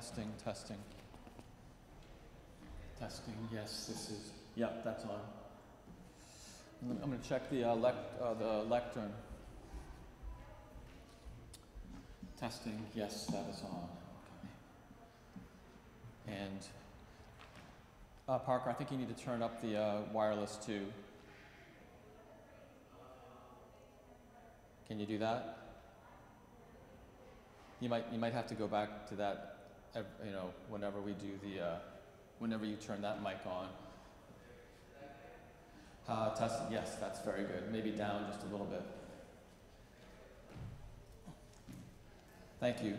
testing, testing. Testing, yes, this is, yep, that's on. I'm gonna- check the uh, lect, uh, the lectern. Testing, yes, that is on. Okay. And, uh, Parker, I think you need to turn up the, uh, wireless too. Can you do that? You might, you might have to go back to that, you know, whenever we do the, uh, whenever you turn that mic on. Uh, test, yes, that's very good. Maybe down just a little bit. Thank you.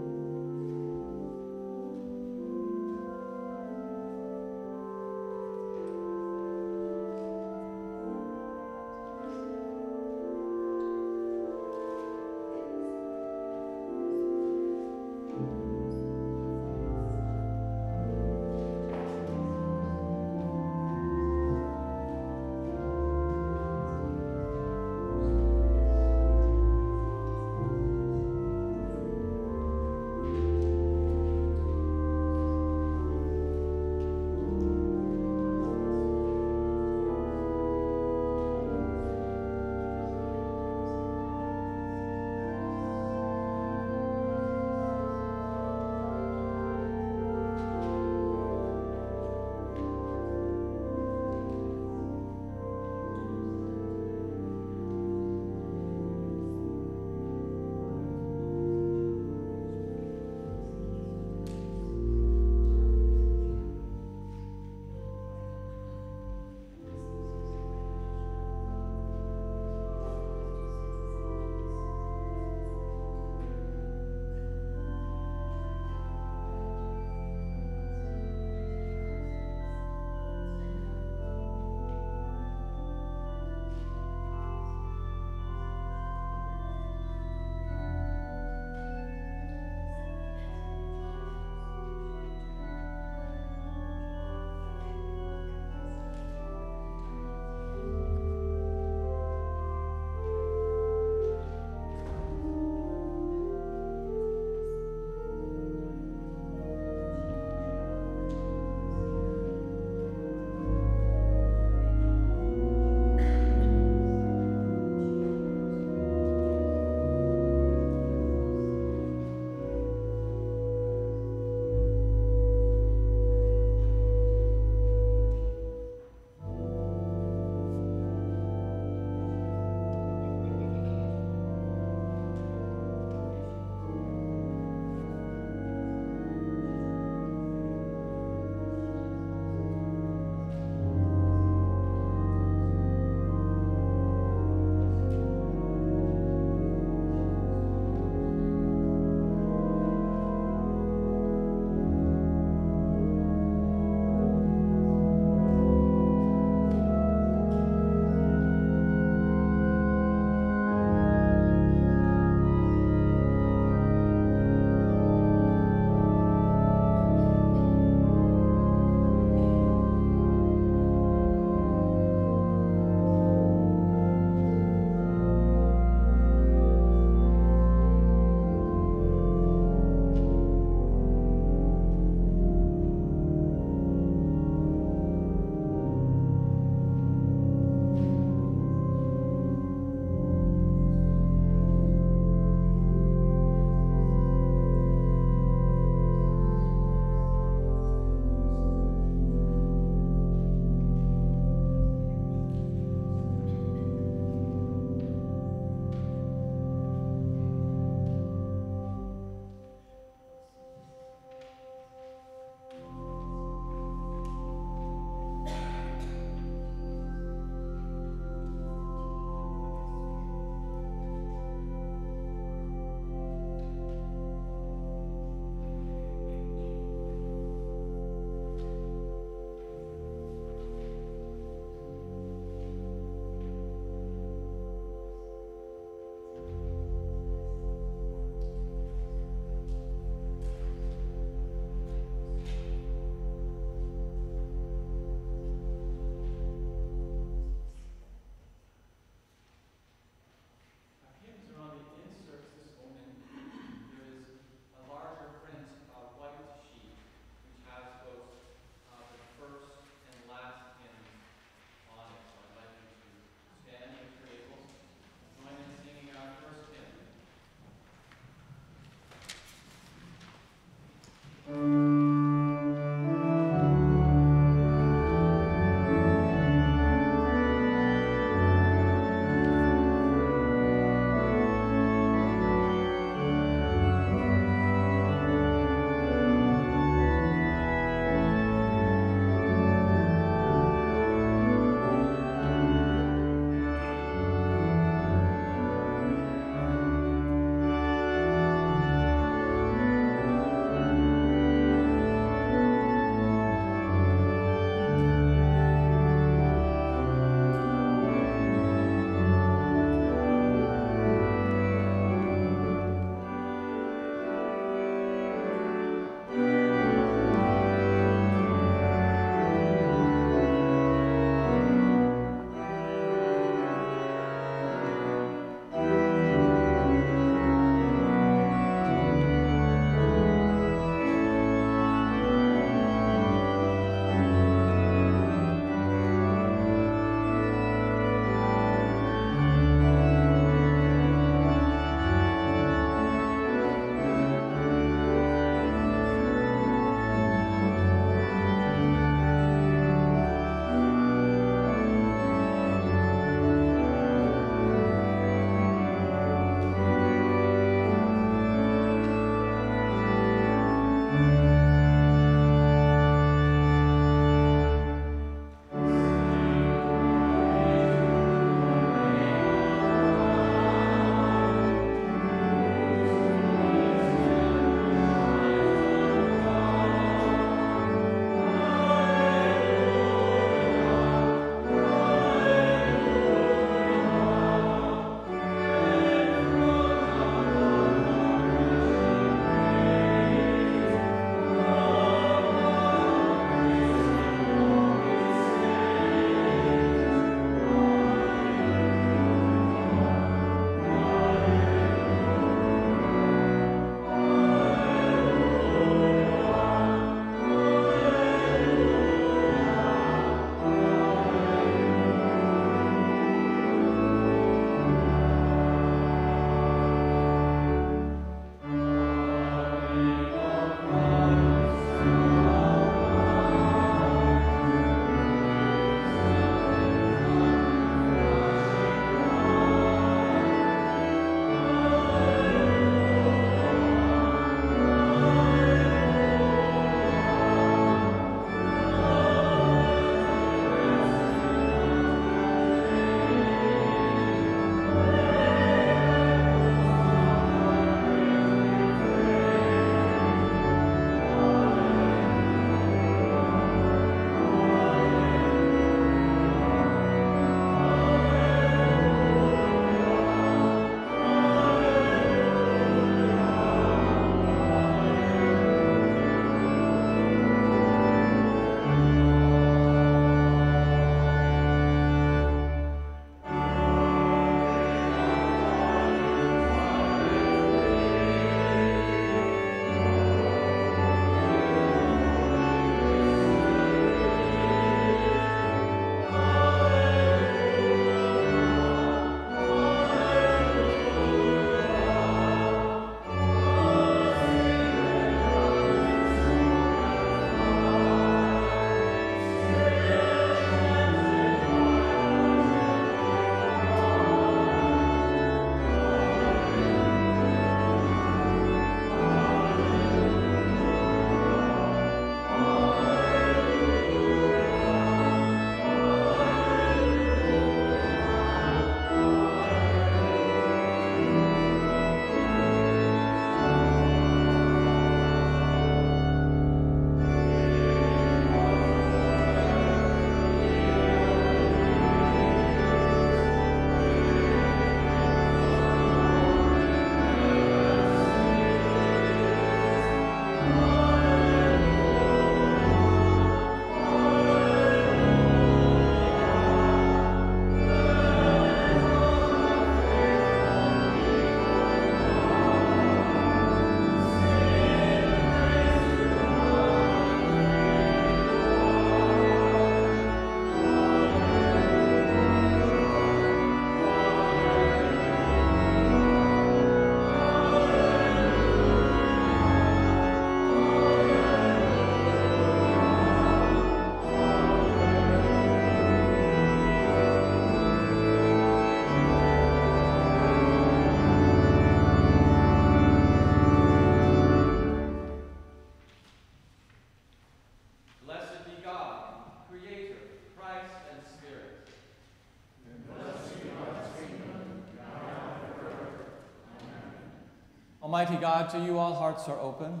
Almighty God, to you all hearts are open,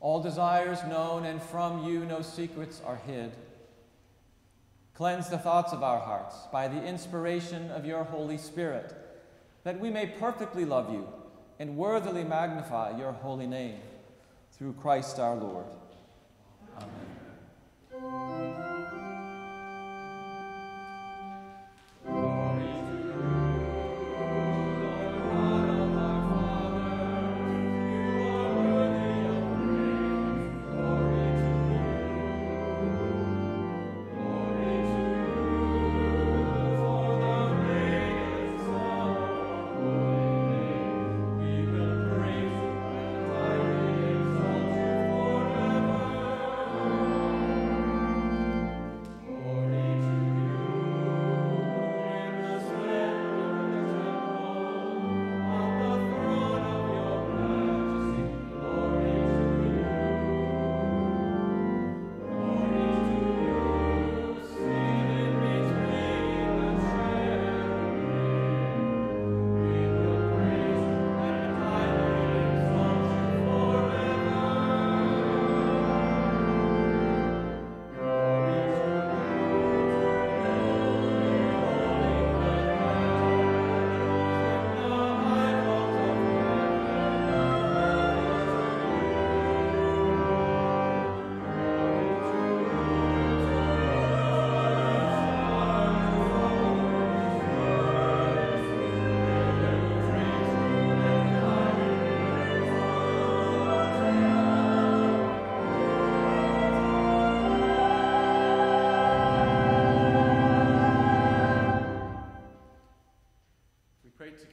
all desires known, and from you no secrets are hid. Cleanse the thoughts of our hearts by the inspiration of your Holy Spirit, that we may perfectly love you and worthily magnify your holy name. Through Christ our Lord. Amen.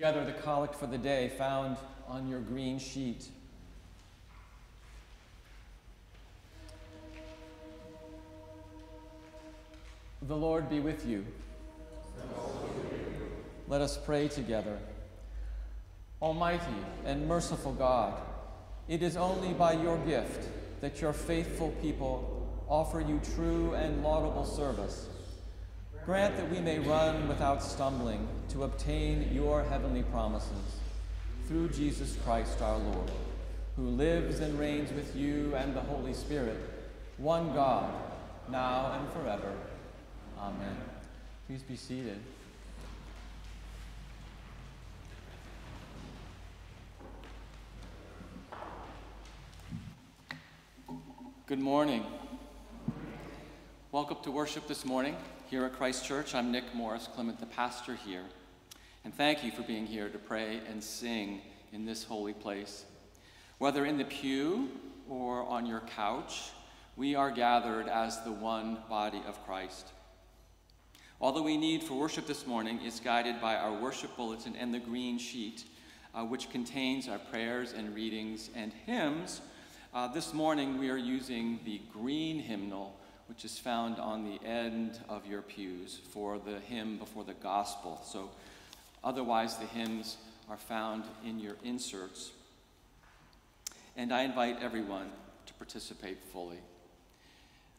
Together the collect for the day found on your green sheet. The Lord be with you. Let us pray together. Almighty and merciful God, it is only by your gift that your faithful people offer you true and laudable service. Grant that we may run without stumbling to obtain your heavenly promises. Through Jesus Christ our Lord, who lives and reigns with you and the Holy Spirit, one God, now and forever. Amen. Please be seated. Good morning. Welcome to worship this morning here at Christ Church. I'm Nick Morris-Kliment, the pastor here. And thank you for being here to pray and sing in this holy place. Whether in the pew or on your couch, we are gathered as the one body of Christ. All that we need for worship this morning is guided by our worship bulletin and the green sheet, uh, which contains our prayers and readings and hymns. Uh, this morning we are using the green hymnal which is found on the end of your pews for the hymn before the gospel. So, otherwise, the hymns are found in your inserts. And I invite everyone to participate fully.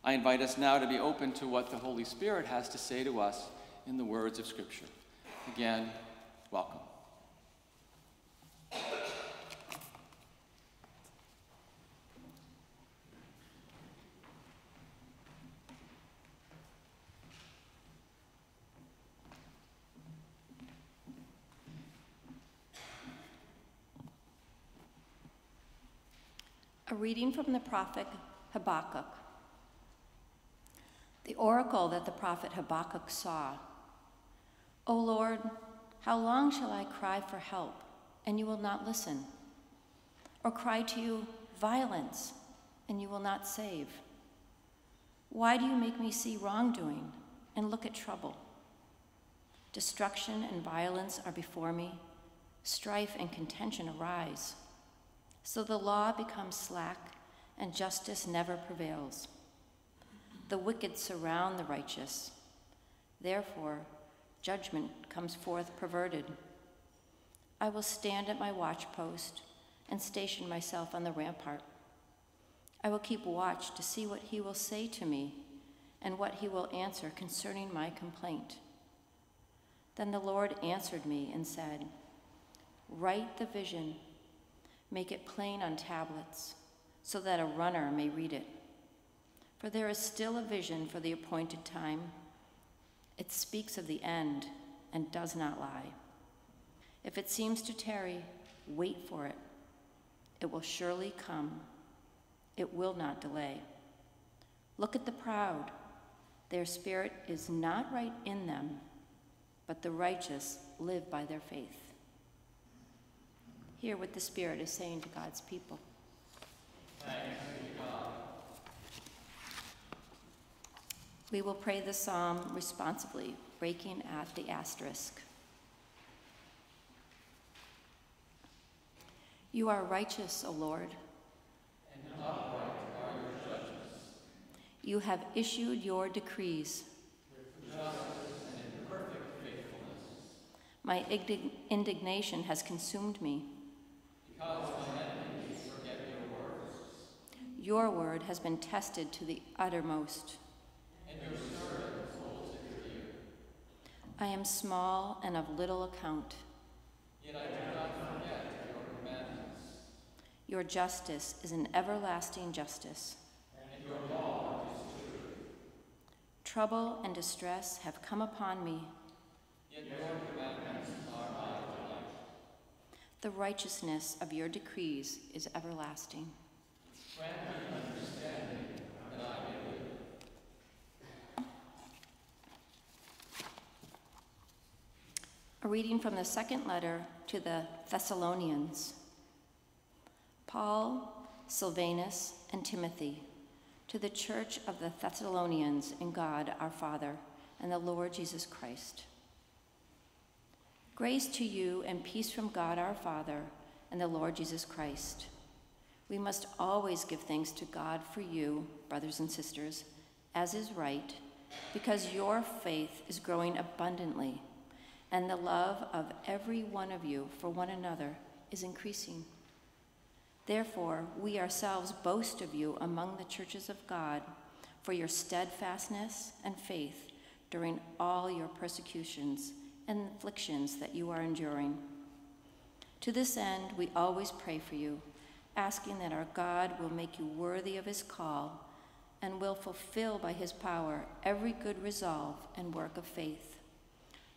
I invite us now to be open to what the Holy Spirit has to say to us in the words of Scripture. Again, welcome. A reading from the prophet Habakkuk. The oracle that the prophet Habakkuk saw. O Lord, how long shall I cry for help, and you will not listen? Or cry to you, violence, and you will not save? Why do you make me see wrongdoing and look at trouble? Destruction and violence are before me, strife and contention arise. So the law becomes slack and justice never prevails. The wicked surround the righteous. Therefore, judgment comes forth perverted. I will stand at my watchpost and station myself on the rampart. I will keep watch to see what he will say to me and what he will answer concerning my complaint. Then the Lord answered me and said, Write the vision Make it plain on tablets, so that a runner may read it. For there is still a vision for the appointed time. It speaks of the end and does not lie. If it seems to tarry, wait for it. It will surely come. It will not delay. Look at the proud. Their spirit is not right in them, but the righteous live by their faith. Hear what the Spirit is saying to God's people. We will pray the psalm responsibly, breaking at the asterisk. You are righteous, O Lord. And upright are your judgments. You have issued your decrees. With justice and perfect faithfulness. My indignation has consumed me. Because my enemies forget your words. Your word has been tested to the uttermost. And your servant holds it dear. I am small and of little account. Yet I do not forget your commandments. Your justice is an everlasting justice. And your law is truth. Trouble and distress have come upon me. Yet your the righteousness of your decrees is everlasting. A reading from the second letter to the Thessalonians. Paul, Silvanus, and Timothy, to the church of the Thessalonians in God our Father and the Lord Jesus Christ. Grace to you and peace from God our Father and the Lord Jesus Christ. We must always give thanks to God for you, brothers and sisters, as is right, because your faith is growing abundantly, and the love of every one of you for one another is increasing. Therefore, we ourselves boast of you among the churches of God for your steadfastness and faith during all your persecutions and afflictions that you are enduring. To this end, we always pray for you, asking that our God will make you worthy of his call and will fulfill by his power every good resolve and work of faith,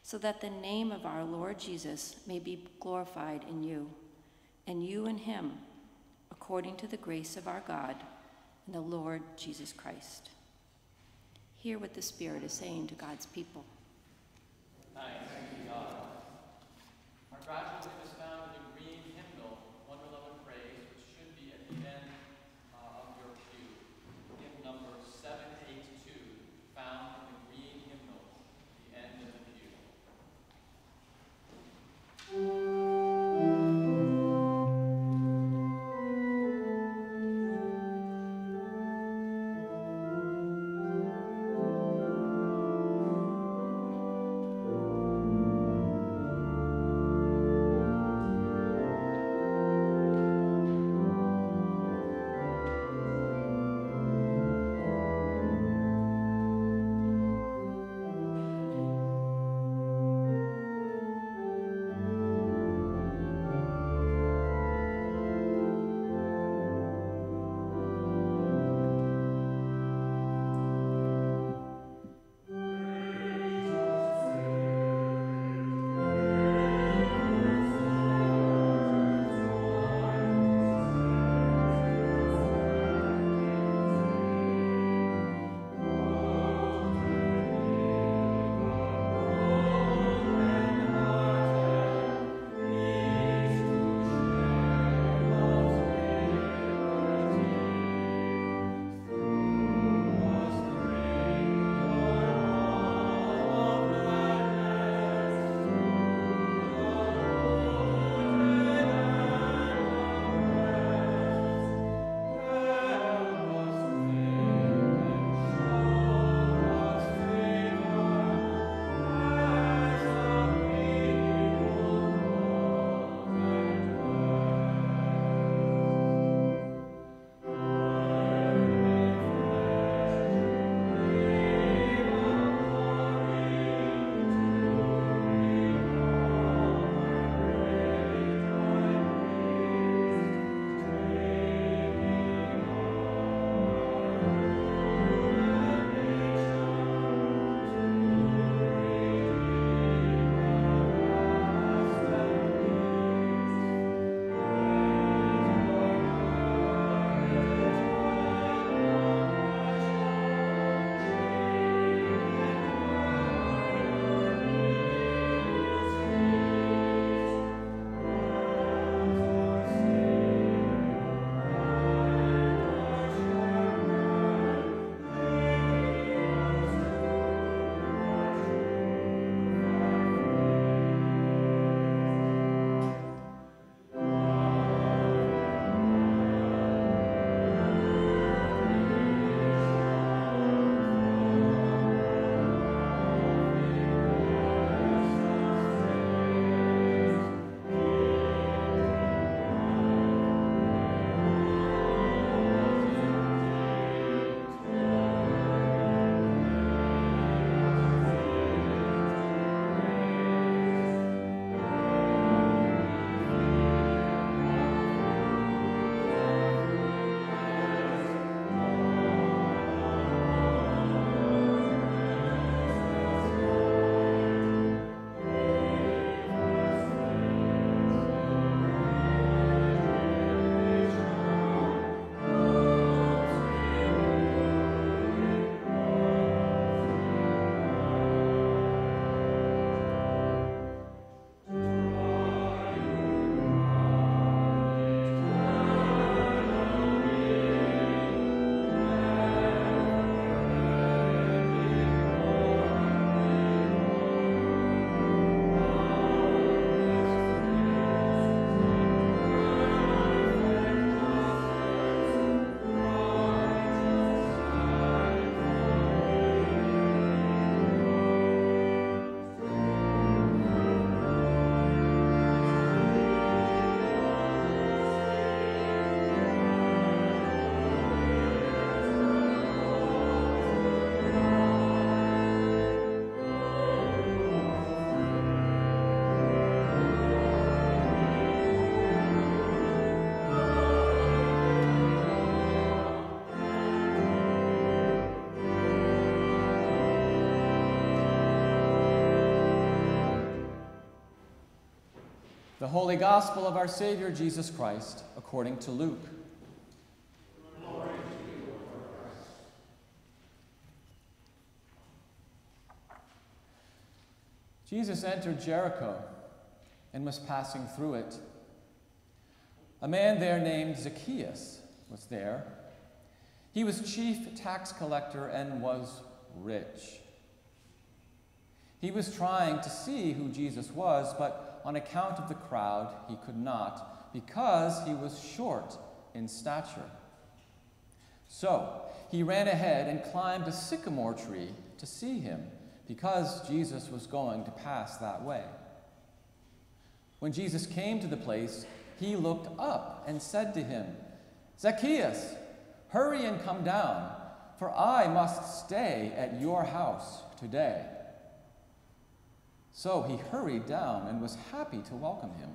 so that the name of our Lord Jesus may be glorified in you, and you in him, according to the grace of our God and the Lord Jesus Christ. Hear what the Spirit is saying to God's people. Thanks be God. Our gratitude The Holy Gospel of our Savior Jesus Christ, according to Luke. Jesus entered Jericho and was passing through it. A man there named Zacchaeus was there. He was chief tax collector and was rich. He was trying to see who Jesus was, but on account of the crowd, he could not because he was short in stature. So he ran ahead and climbed a sycamore tree to see him because Jesus was going to pass that way. When Jesus came to the place, he looked up and said to him, Zacchaeus, hurry and come down, for I must stay at your house today. So he hurried down and was happy to welcome him.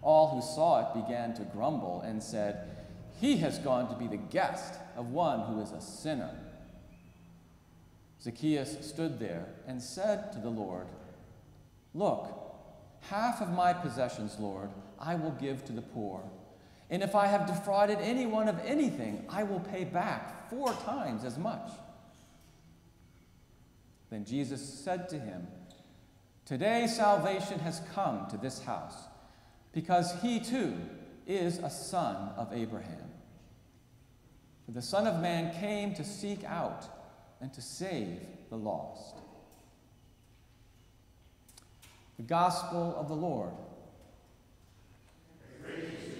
All who saw it began to grumble and said, He has gone to be the guest of one who is a sinner. Zacchaeus stood there and said to the Lord, Look, half of my possessions, Lord, I will give to the poor. And if I have defrauded anyone of anything, I will pay back four times as much. Then Jesus said to him, Today salvation has come to this house, because he too is a son of Abraham. For the Son of Man came to seek out and to save the lost. The Gospel of the Lord. O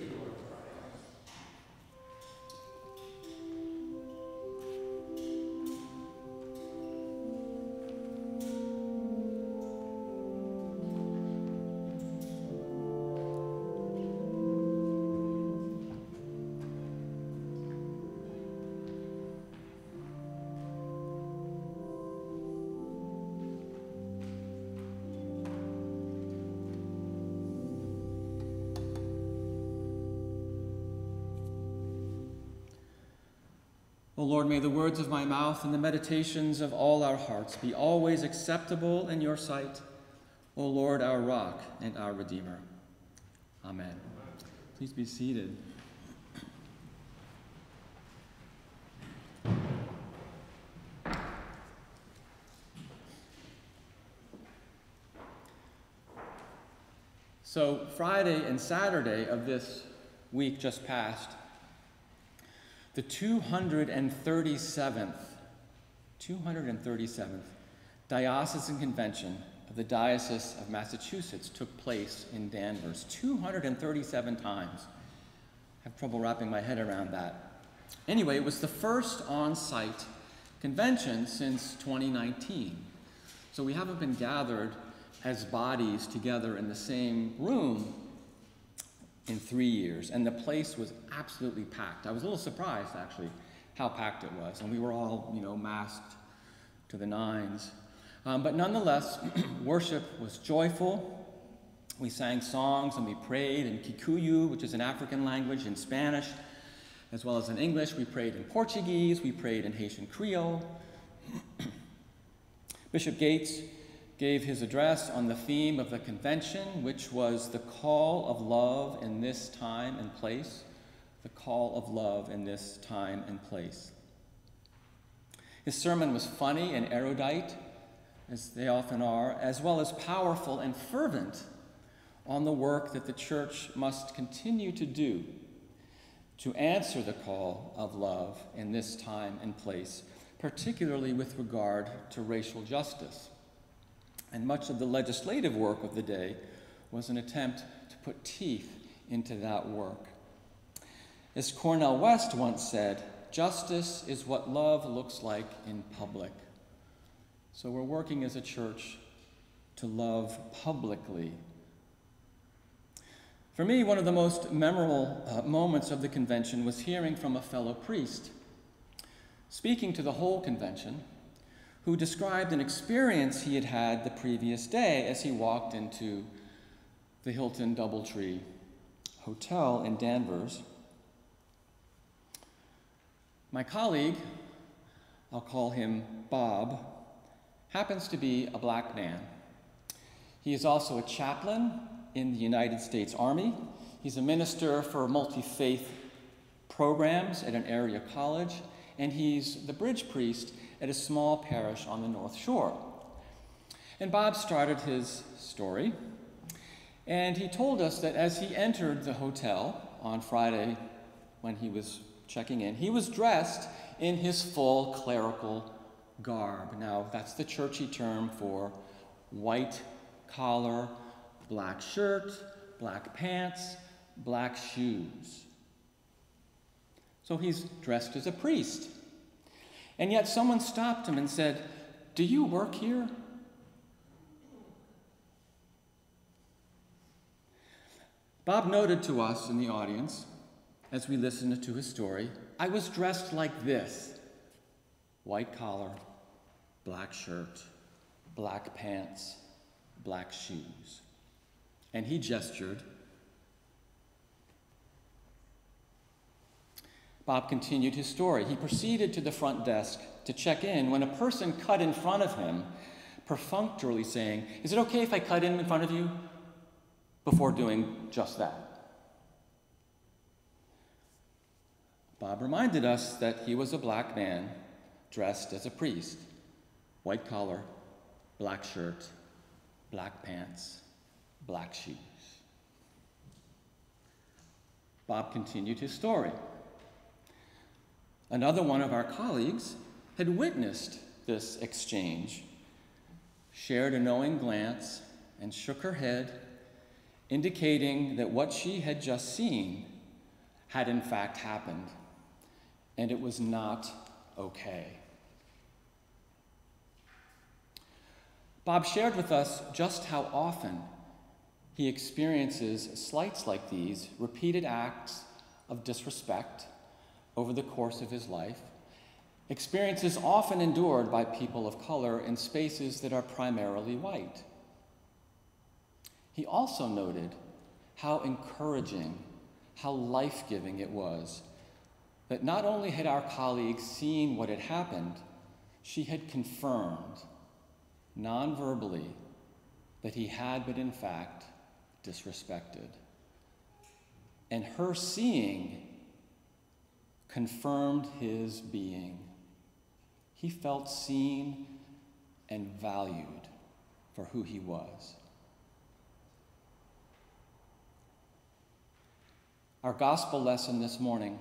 may the words of my mouth and the meditations of all our hearts be always acceptable in your sight, O Lord, our rock and our Redeemer. Amen. Please be seated. So, Friday and Saturday of this week just passed the 237th, 237th Diocesan Convention of the Diocese of Massachusetts took place in Danvers 237 times. I have trouble wrapping my head around that. Anyway, it was the first on site convention since 2019. So we haven't been gathered as bodies together in the same room in three years, and the place was absolutely packed. I was a little surprised, actually, how packed it was, and we were all, you know, masked to the nines. Um, but nonetheless, worship was joyful. We sang songs and we prayed in Kikuyu, which is an African language, in Spanish, as well as in English. We prayed in Portuguese, we prayed in Haitian Creole. Bishop Gates gave his address on the theme of the convention, which was the call of love in this time and place. The call of love in this time and place. His sermon was funny and erudite, as they often are, as well as powerful and fervent on the work that the church must continue to do to answer the call of love in this time and place, particularly with regard to racial justice. And much of the legislative work of the day was an attempt to put teeth into that work. As Cornel West once said, justice is what love looks like in public. So we're working as a church to love publicly. For me, one of the most memorable uh, moments of the convention was hearing from a fellow priest. Speaking to the whole convention, who described an experience he had had the previous day as he walked into the Hilton Doubletree Hotel in Danvers. My colleague, I'll call him Bob, happens to be a black man. He is also a chaplain in the United States Army. He's a minister for multi faith programs at an area college, and he's the bridge priest at a small parish on the North Shore. And Bob started his story, and he told us that as he entered the hotel on Friday when he was checking in, he was dressed in his full clerical garb. Now, that's the churchy term for white collar, black shirt, black pants, black shoes. So he's dressed as a priest. And yet someone stopped him and said, Do you work here? Bob noted to us in the audience, as we listened to his story, I was dressed like this white collar, black shirt, black pants, black shoes. And he gestured. Bob continued his story. He proceeded to the front desk to check in when a person cut in front of him, perfunctorily saying, Is it okay if I cut in in front of you? before doing just that. Bob reminded us that he was a black man dressed as a priest white collar, black shirt, black pants, black shoes. Bob continued his story. Another one of our colleagues had witnessed this exchange, shared a knowing glance, and shook her head, indicating that what she had just seen had in fact happened, and it was not okay. Bob shared with us just how often he experiences slights like these, repeated acts of disrespect over the course of his life, experiences often endured by people of color in spaces that are primarily white. He also noted how encouraging, how life giving it was that not only had our colleague seen what had happened, she had confirmed non verbally, that he had been in fact disrespected. And her seeing confirmed his being. He felt seen and valued for who he was. Our gospel lesson this morning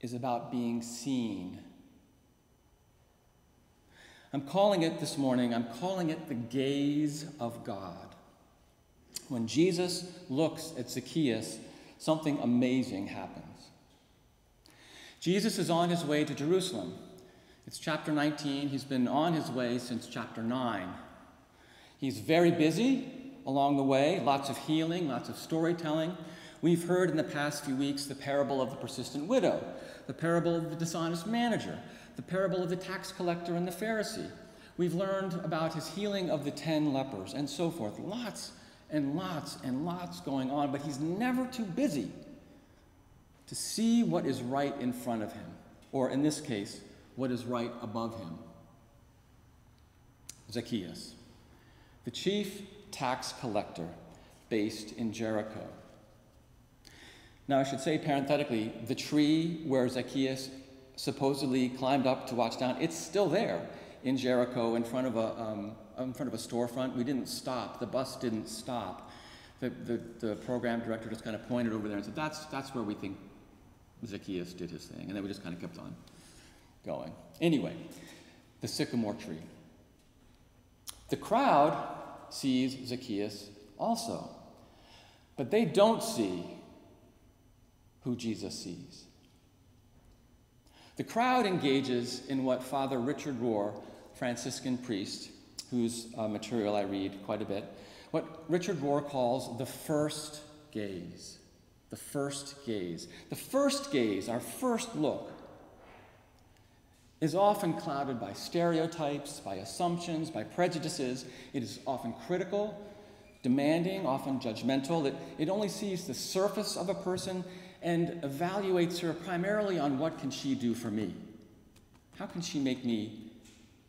is about being seen I'm calling it this morning, I'm calling it the gaze of God. When Jesus looks at Zacchaeus, something amazing happens. Jesus is on his way to Jerusalem. It's chapter 19. He's been on his way since chapter 9. He's very busy along the way, lots of healing, lots of storytelling. We've heard in the past few weeks the parable of the persistent widow, the parable of the dishonest manager, the parable of the tax collector and the Pharisee. We've learned about his healing of the ten lepers and so forth. Lots and lots and lots going on, but he's never too busy to see what is right in front of him, or in this case, what is right above him. Zacchaeus, the chief tax collector based in Jericho. Now, I should say parenthetically, the tree where Zacchaeus supposedly climbed up to watch down, it's still there in Jericho in front of a, um, in front of a storefront. We didn't stop. The bus didn't stop. The, the, the program director just kind of pointed over there and said, that's, that's where we think Zacchaeus did his thing. And then we just kind of kept on going. Anyway, the sycamore tree. The crowd sees Zacchaeus also, but they don't see who Jesus sees. The crowd engages in what Father Richard Rohr, Franciscan priest, whose uh, material I read quite a bit, what Richard Rohr calls the first gaze. The first gaze. The first gaze, our first look, is often clouded by stereotypes, by assumptions, by prejudices. It is often critical, demanding, often judgmental. It, it only sees the surface of a person and evaluates her primarily on what can she do for me? How can she make me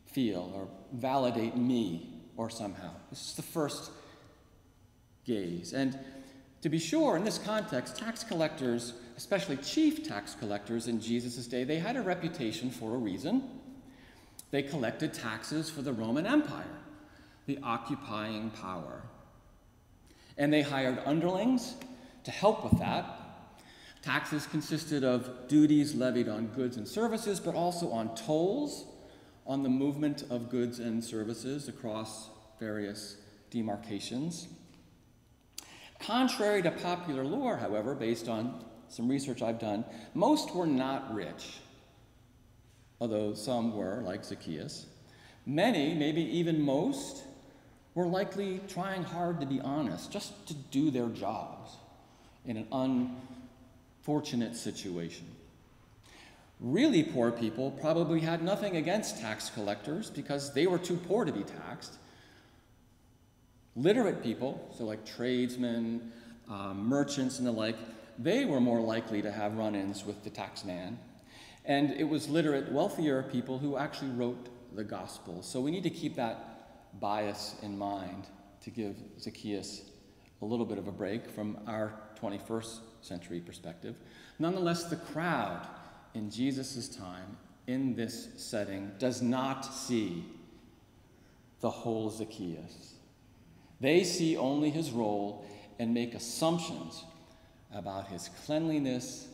feel or validate me or somehow? This is the first gaze. And to be sure, in this context, tax collectors, especially chief tax collectors in Jesus' day, they had a reputation for a reason. They collected taxes for the Roman Empire, the occupying power. And they hired underlings to help with that. Taxes consisted of duties levied on goods and services, but also on tolls, on the movement of goods and services across various demarcations. Contrary to popular lore, however, based on some research I've done, most were not rich, although some were, like Zacchaeus. Many, maybe even most, were likely trying hard to be honest, just to do their jobs in an unfortunate situation. Really poor people probably had nothing against tax collectors because they were too poor to be taxed. Literate people, so like tradesmen, um, merchants, and the like, they were more likely to have run ins with the tax man. And it was literate, wealthier people who actually wrote the gospel. So we need to keep that bias in mind to give Zacchaeus a little bit of a break from our 21st century perspective. Nonetheless, the crowd in Jesus' time, in this setting, does not see the whole Zacchaeus. They see only his role and make assumptions about his cleanliness,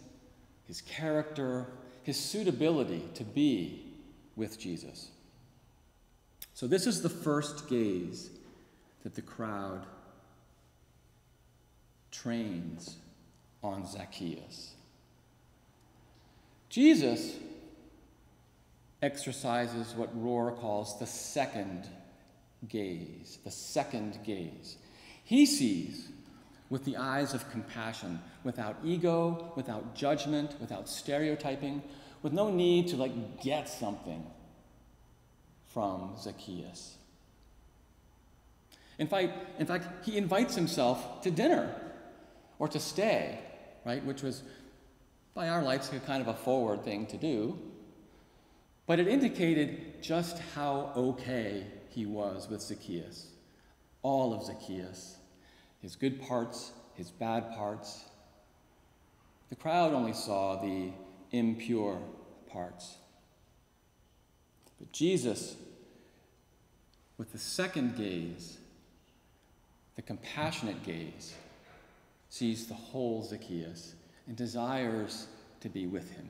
his character, his suitability to be with Jesus. So, this is the first gaze that the crowd trains on Zacchaeus. Jesus exercises what Rohr calls the second gaze, the second gaze. He sees with the eyes of compassion, without ego, without judgment, without stereotyping, with no need to like get something from Zacchaeus. In fact, in fact, he invites himself to dinner or to stay, right? Which was, by our lights, a kind of a forward thing to do. But it indicated just how okay he was with Zacchaeus. All of Zacchaeus. His good parts, his bad parts. The crowd only saw the impure parts. But Jesus, with the second gaze, the compassionate gaze, sees the whole Zacchaeus and desires to be with him.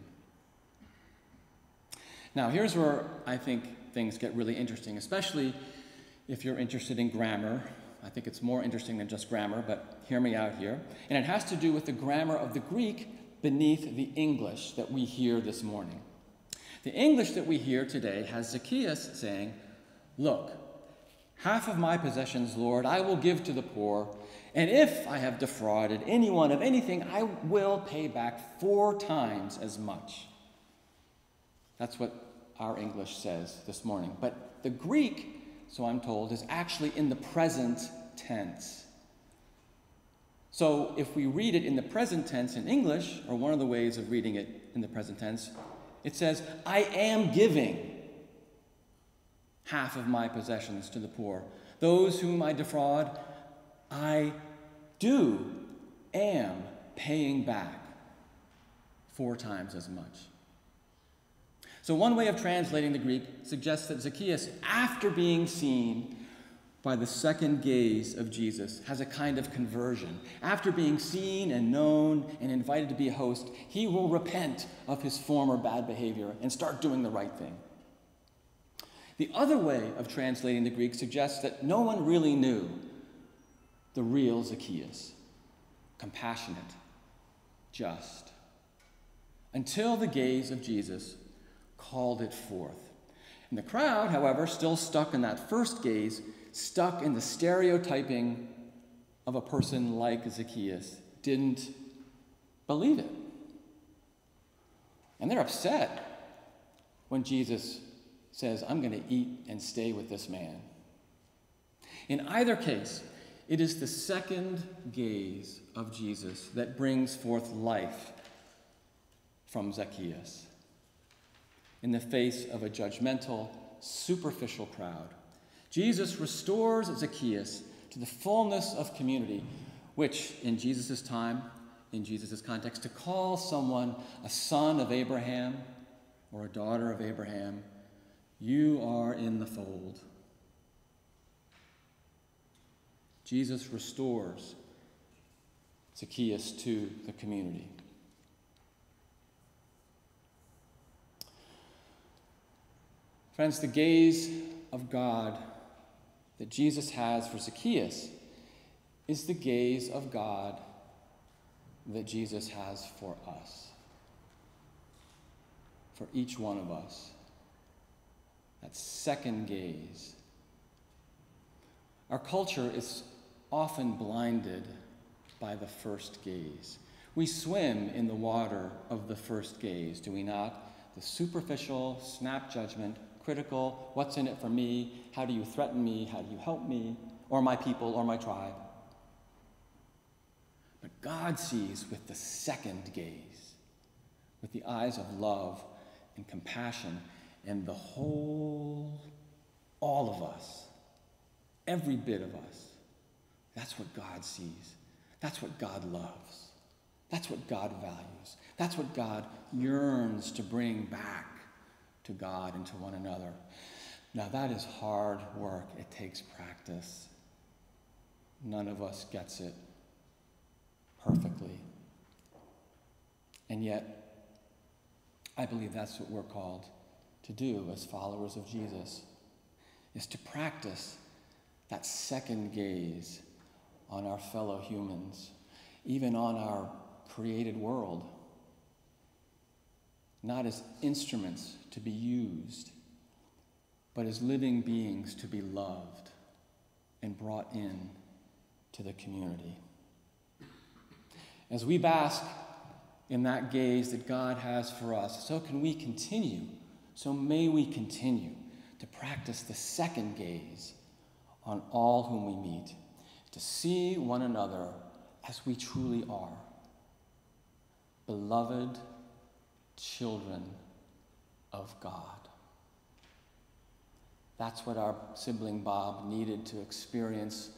Now, here's where I think things get really interesting, especially if you're interested in grammar. I think it's more interesting than just grammar, but hear me out here. And it has to do with the grammar of the Greek beneath the English that we hear this morning. The English that we hear today has Zacchaeus saying, Look, half of my possessions, Lord, I will give to the poor, and if I have defrauded anyone of anything, I will pay back four times as much. That's what our English says this morning. But the Greek, so I'm told, is actually in the present tense. So if we read it in the present tense in English, or one of the ways of reading it in the present tense, it says, I am giving half of my possessions to the poor. Those whom I defraud, I do, am paying back four times as much. So, one way of translating the Greek suggests that Zacchaeus, after being seen by the second gaze of Jesus, has a kind of conversion. After being seen and known and invited to be a host, he will repent of his former bad behavior and start doing the right thing. The other way of translating the Greek suggests that no one really knew the real Zacchaeus compassionate, just, until the gaze of Jesus called it forth. And the crowd, however, still stuck in that first gaze, stuck in the stereotyping of a person like Zacchaeus, didn't believe it. And they're upset when Jesus says, I'm going to eat and stay with this man. In either case, it is the second gaze of Jesus that brings forth life from Zacchaeus. In the face of a judgmental, superficial crowd, Jesus restores Zacchaeus to the fullness of community, which in Jesus' time, in Jesus' context, to call someone a son of Abraham or a daughter of Abraham, you are in the fold. Jesus restores Zacchaeus to the community. Friends, the gaze of God that Jesus has for Zacchaeus is the gaze of God that Jesus has for us, for each one of us. That second gaze. Our culture is often blinded by the first gaze. We swim in the water of the first gaze, do we not? The superficial, snap judgment, critical, what's in it for me? How do you threaten me? How do you help me? Or my people or my tribe? But God sees with the second gaze, with the eyes of love and compassion, and the whole, all of us, every bit of us. That's what God sees. That's what God loves. That's what God values. That's what God yearns to bring back to God and to one another. Now, that is hard work. It takes practice. None of us gets it perfectly. And yet, I believe that's what we're called to do as followers of Jesus is to practice that second gaze on our fellow humans, even on our created world not as instruments to be used, but as living beings to be loved and brought in to the community. As we bask in that gaze that God has for us, so can we continue, so may we continue to practice the second gaze on all whom we meet, to see one another as we truly are. Beloved children of God. That's what our sibling Bob needed to experience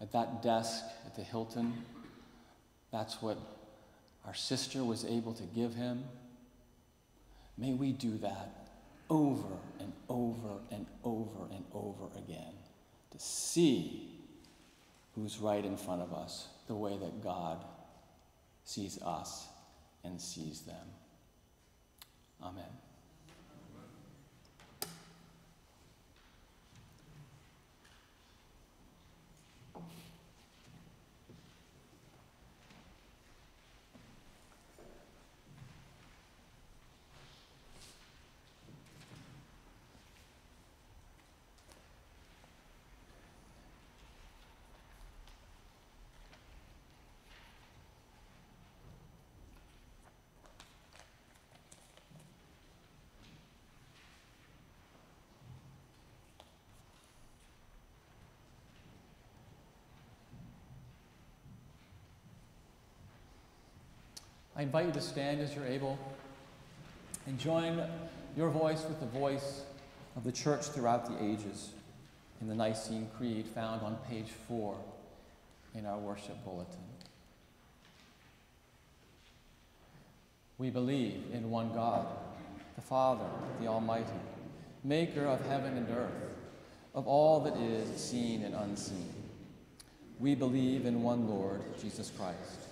at that desk at the Hilton. That's what our sister was able to give him. May we do that over and over and over and over again to see who's right in front of us the way that God sees us and sees them. Amen. I invite you to stand as you're able and join your voice with the voice of the church throughout the ages in the Nicene Creed found on page four in our worship bulletin. We believe in one God, the Father, the Almighty, maker of heaven and earth, of all that is seen and unseen. We believe in one Lord, Jesus Christ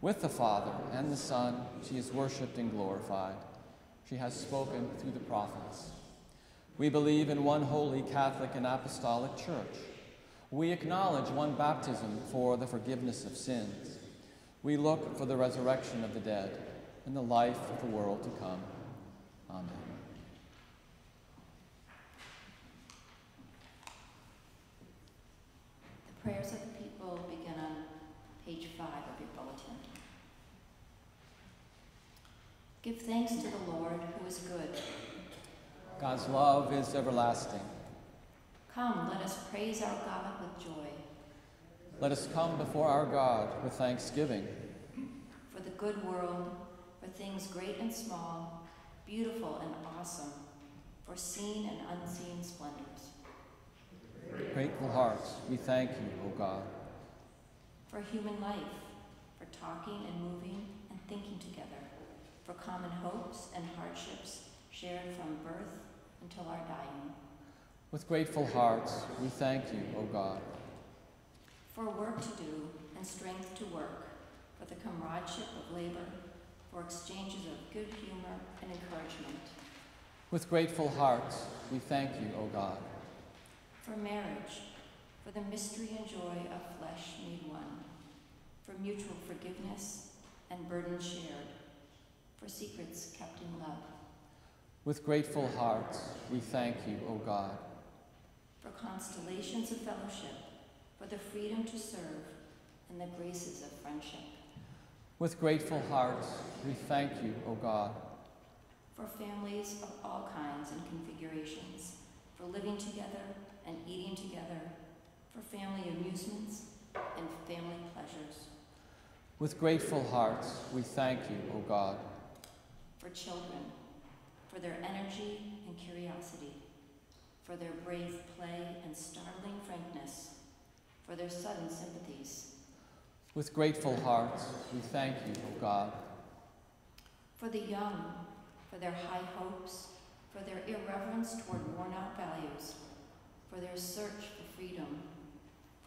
With the Father and the Son, she is worshiped and glorified. She has spoken through the prophets. We believe in one holy Catholic and Apostolic Church. We acknowledge one baptism for the forgiveness of sins. We look for the resurrection of the dead and the life of the world to come. Amen. The prayers of the people begin on page five of your bulletin. Give thanks to the Lord who is good. God's love is everlasting. Come, let us praise our God with joy. Let us come before our God with thanksgiving. For the good world, for things great and small, beautiful and awesome, for seen and unseen splendors. Grateful hearts, we thank you, O God. For human life, for talking and moving and thinking together, for common hopes and hardships shared from birth until our dying. With grateful hearts, we thank you, O God. For work to do and strength to work, for the comradeship of labor, for exchanges of good humor and encouragement. With grateful hearts, we thank you, O God. For marriage, for the mystery and joy of flesh made one, for mutual forgiveness and burden shared, for secrets kept in love. With grateful hearts, we thank you, O God. For constellations of fellowship, for the freedom to serve, and the graces of friendship. With grateful hearts, we thank you, O God. For families of all kinds and configurations, for living together and eating together, for family amusements and family pleasures. With grateful hearts, we thank you, O God. For children, for their energy and curiosity, for their brave play and startling frankness, for their sudden sympathies. With grateful hearts, we thank you, O God. For the young, for their high hopes, for their irreverence toward worn out values, for their search for freedom,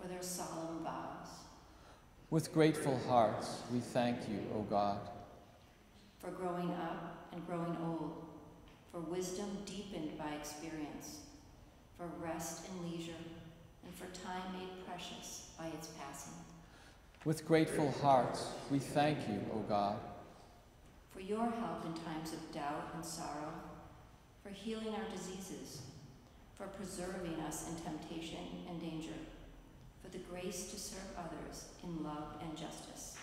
for their solemn vows. With grateful hearts, we thank you, O God. For growing up and growing old, for wisdom deepened by experience, for rest and leisure, and for time made precious by its passing. With grateful hearts, we thank you, O God. For your help in times of doubt and sorrow, for healing our diseases, for preserving us in temptation and danger, for the grace to serve others in love and justice.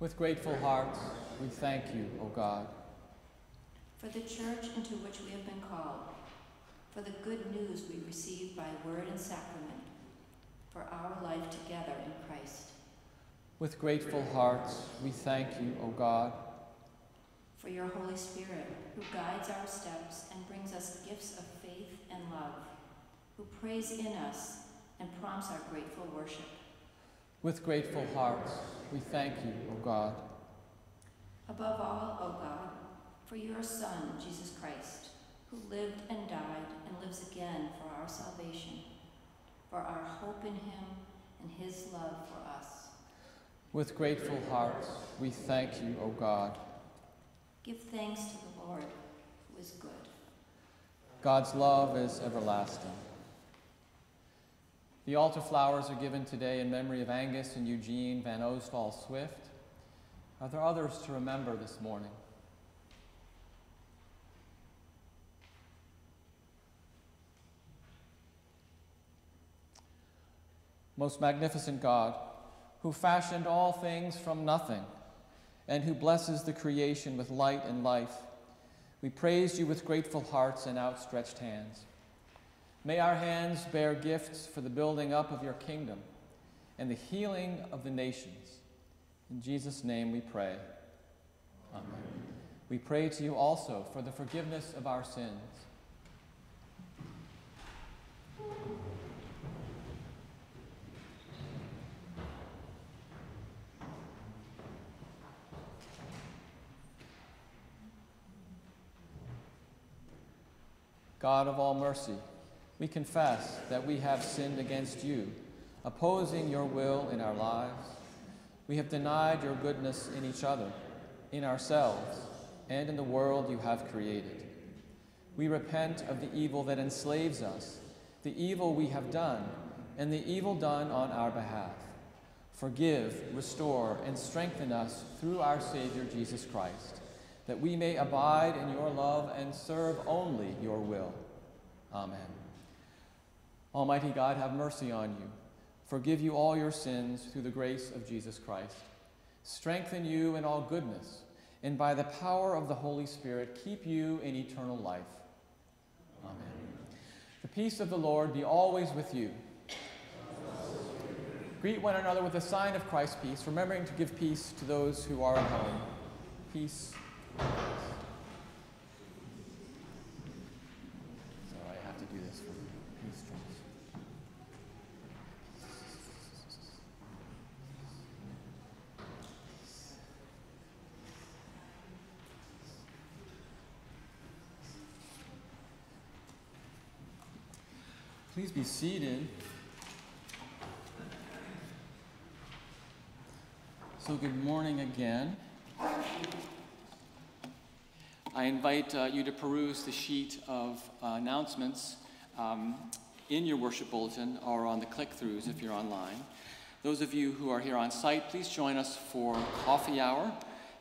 With grateful hearts, we thank you, O God. For the church into which we have been called, for the good news we receive by word and sacrament, for our life together in Christ. With grateful hearts, we thank you, O God. For your Holy Spirit, who guides our steps and brings us gifts of faith and love, who prays in us and prompts our grateful worship. With grateful hearts, we thank you, O God. Above all, O God, for your Son, Jesus Christ, who lived and died and lives again for our salvation, for our hope in him and his love for us. With grateful hearts, we thank you, O God. Give thanks to the Lord, who is good. God's love is everlasting. The altar flowers are given today in memory of Angus and Eugene Van Ostall Swift. Are there others to remember this morning? Most magnificent God, who fashioned all things from nothing and who blesses the creation with light and life, we praise you with grateful hearts and outstretched hands. May our hands bear gifts for the building up of your kingdom and the healing of the nations. In Jesus' name we pray. Amen. We pray to you also for the forgiveness of our sins. God of all mercy, we confess that we have sinned against you opposing your will in our lives. We have denied your goodness in each other, in ourselves, and in the world you have created. We repent of the evil that enslaves us, the evil we have done, and the evil done on our behalf. Forgive, restore, and strengthen us through our Savior Jesus Christ, that we may abide in your love and serve only your will. Amen. Almighty God, have mercy on you, forgive you all your sins through the grace of Jesus Christ, strengthen you in all goodness, and by the power of the Holy Spirit, keep you in eternal life. Amen. The peace of the Lord be always with you. Greet one another with a sign of Christ's peace, remembering to give peace to those who are at home. Peace. Sorry, I have to do this for peace drums. Please be seated. So, good morning again. I invite uh, you to peruse the sheet of uh, announcements um, in your worship bulletin or on the click throughs if you're online. Those of you who are here on site, please join us for coffee hour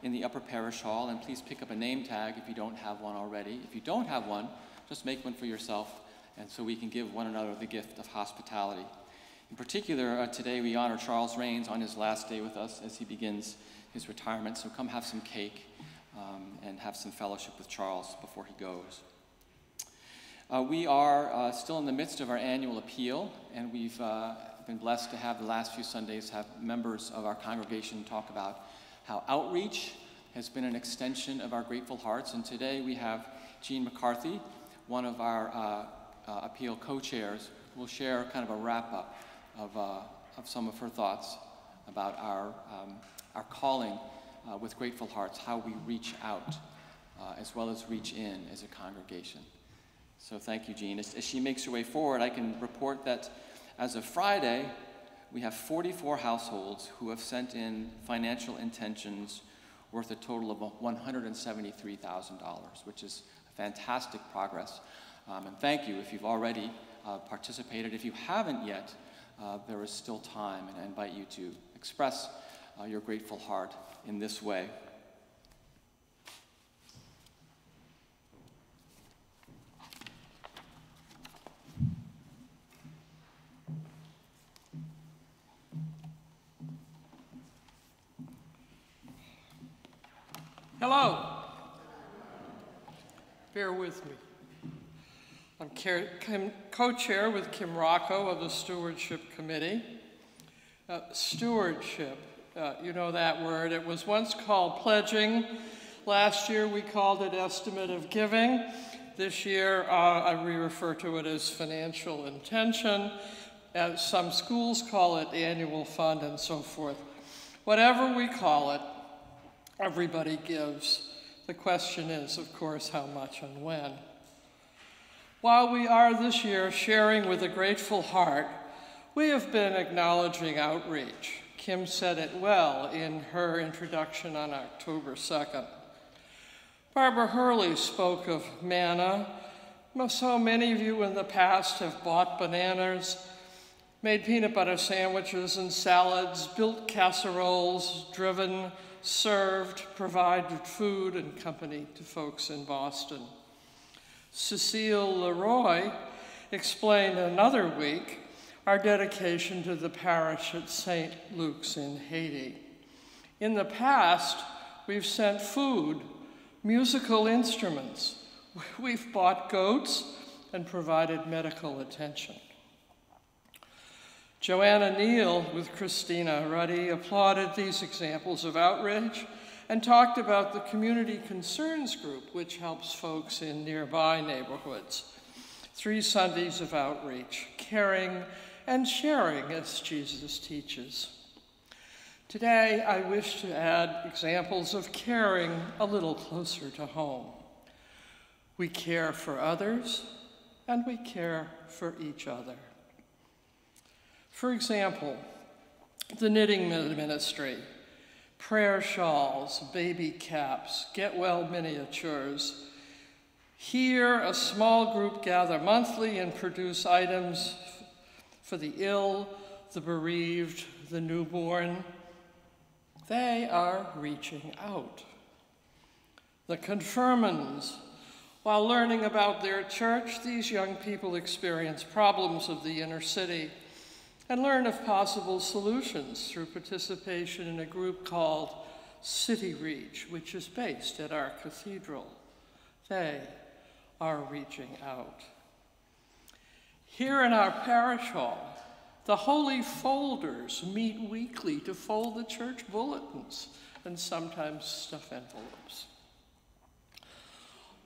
in the upper parish hall and please pick up a name tag if you don't have one already. If you don't have one, just make one for yourself and so we can give one another the gift of hospitality. In particular, uh, today we honor Charles Rains on his last day with us as he begins his retirement. So come have some cake um, and have some fellowship with Charles before he goes. Uh, we are uh, still in the midst of our annual appeal, and we've uh, been blessed to have the last few Sundays have members of our congregation talk about how outreach has been an extension of our grateful hearts. And today we have Jean McCarthy, one of our uh, appeal co-chairs, will share kind of a wrap-up of, uh, of some of her thoughts about our, um, our calling uh, with grateful hearts, how we reach out uh, as well as reach in as a congregation. So thank you, Jean. As, as, she makes her way forward, I can report that as of Friday, we have 44 households who have sent in financial intentions worth a total of $173,000, which is fantastic progress. Um, and thank you if you've already uh, participated. If you haven't yet, uh, there is still time, and I invite you to express uh, your grateful heart in this way. Hello. Bear with me. I'm co-chair with Kim Rocco of the Stewardship Committee. Uh, stewardship, uh, you know that word. It was once called pledging. Last year we called it estimate of giving. This year uh, we refer to it as financial intention. As some schools call it annual fund and so forth. Whatever we call it, everybody gives. The question is, of course, how much and when. While we are this year sharing with a grateful heart, we have been acknowledging outreach. Kim said it well in her introduction on October 2nd. Barbara Hurley spoke of manna. So many of you in the past have bought bananas, made peanut butter sandwiches and salads, built casseroles, driven, served, provided food and company to folks in Boston. Cecile Leroy explained another week our dedication to the parish at St. Luke's in Haiti. In the past, we've sent food, musical instruments, we've bought goats and provided medical attention. Joanna Neal with Christina Ruddy applauded these examples of outrage and talked about the Community Concerns Group, which helps folks in nearby neighborhoods. Three Sundays of outreach, caring and sharing as Jesus teaches. Today, I wish to add examples of caring a little closer to home. We care for others, and we care for each other. For example, the knitting ministry, prayer shawls, baby caps, get well miniatures. Here, a small group gather monthly and produce items for the ill, the bereaved, the newborn. They are reaching out. The confirmands, while learning about their church, these young people experience problems of the inner city and learn of possible solutions through participation in a group called City Reach, which is based at our cathedral. They are reaching out. Here in our parish hall, the holy folders meet weekly to fold the church bulletins and sometimes stuff envelopes.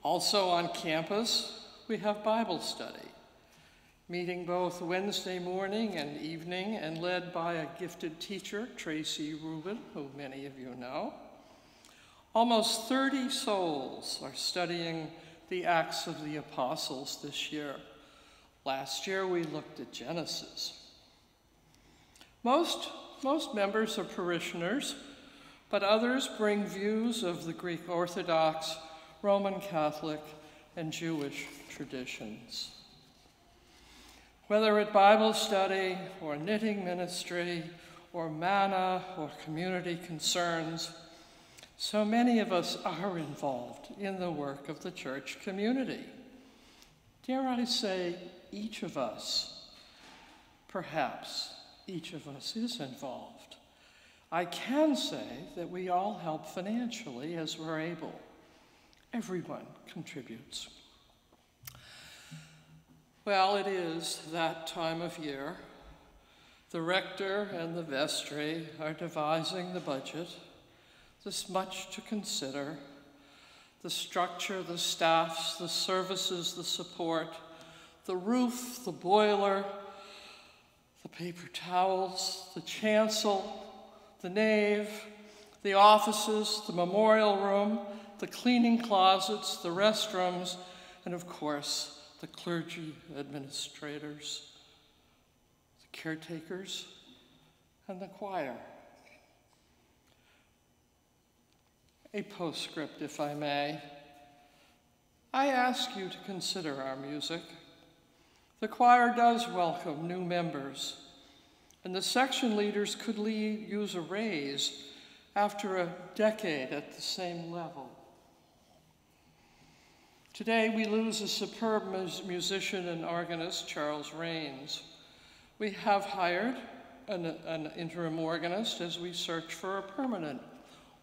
Also on campus, we have Bible study, meeting both Wednesday morning and evening and led by a gifted teacher, Tracy Rubin, who many of you know. Almost 30 souls are studying the Acts of the Apostles this year. Last year we looked at Genesis. Most, most members are parishioners, but others bring views of the Greek Orthodox, Roman Catholic, and Jewish traditions. Whether at Bible study or knitting ministry or manna or community concerns, so many of us are involved in the work of the church community. Dare I say, each of us, perhaps each of us is involved. I can say that we all help financially as we're able. Everyone contributes. Well, it is that time of year. The rector and the vestry are devising the budget. There's much to consider the structure, the staffs, the services, the support, the roof, the boiler, the paper towels, the chancel, the nave, the offices, the memorial room, the cleaning closets, the restrooms, and of course, the clergy administrators, the caretakers, and the choir. A postscript, if I may. I ask you to consider our music. The choir does welcome new members, and the section leaders could use a raise after a decade at the same level. Today, we lose a superb musician and organist, Charles Rains. We have hired an, an, interim organist as we search for a permanent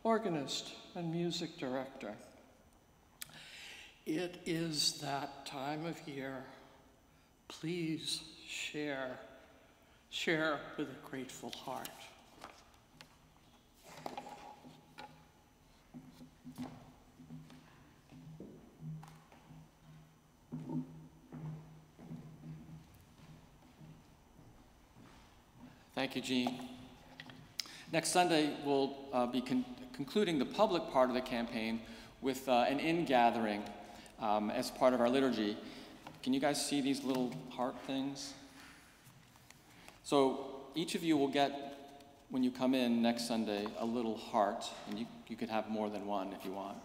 organist and music director. It is that time of year please share, share with a grateful heart. Thank you, Jean. Next Sunday, we'll uh, be con concluding the public part of the campaign with uh, an in-gathering um, as part of our liturgy. Can you guys see these little heart things? So each of you will get, when you come in next Sunday, a little heart, and you, you could have more than one if you want.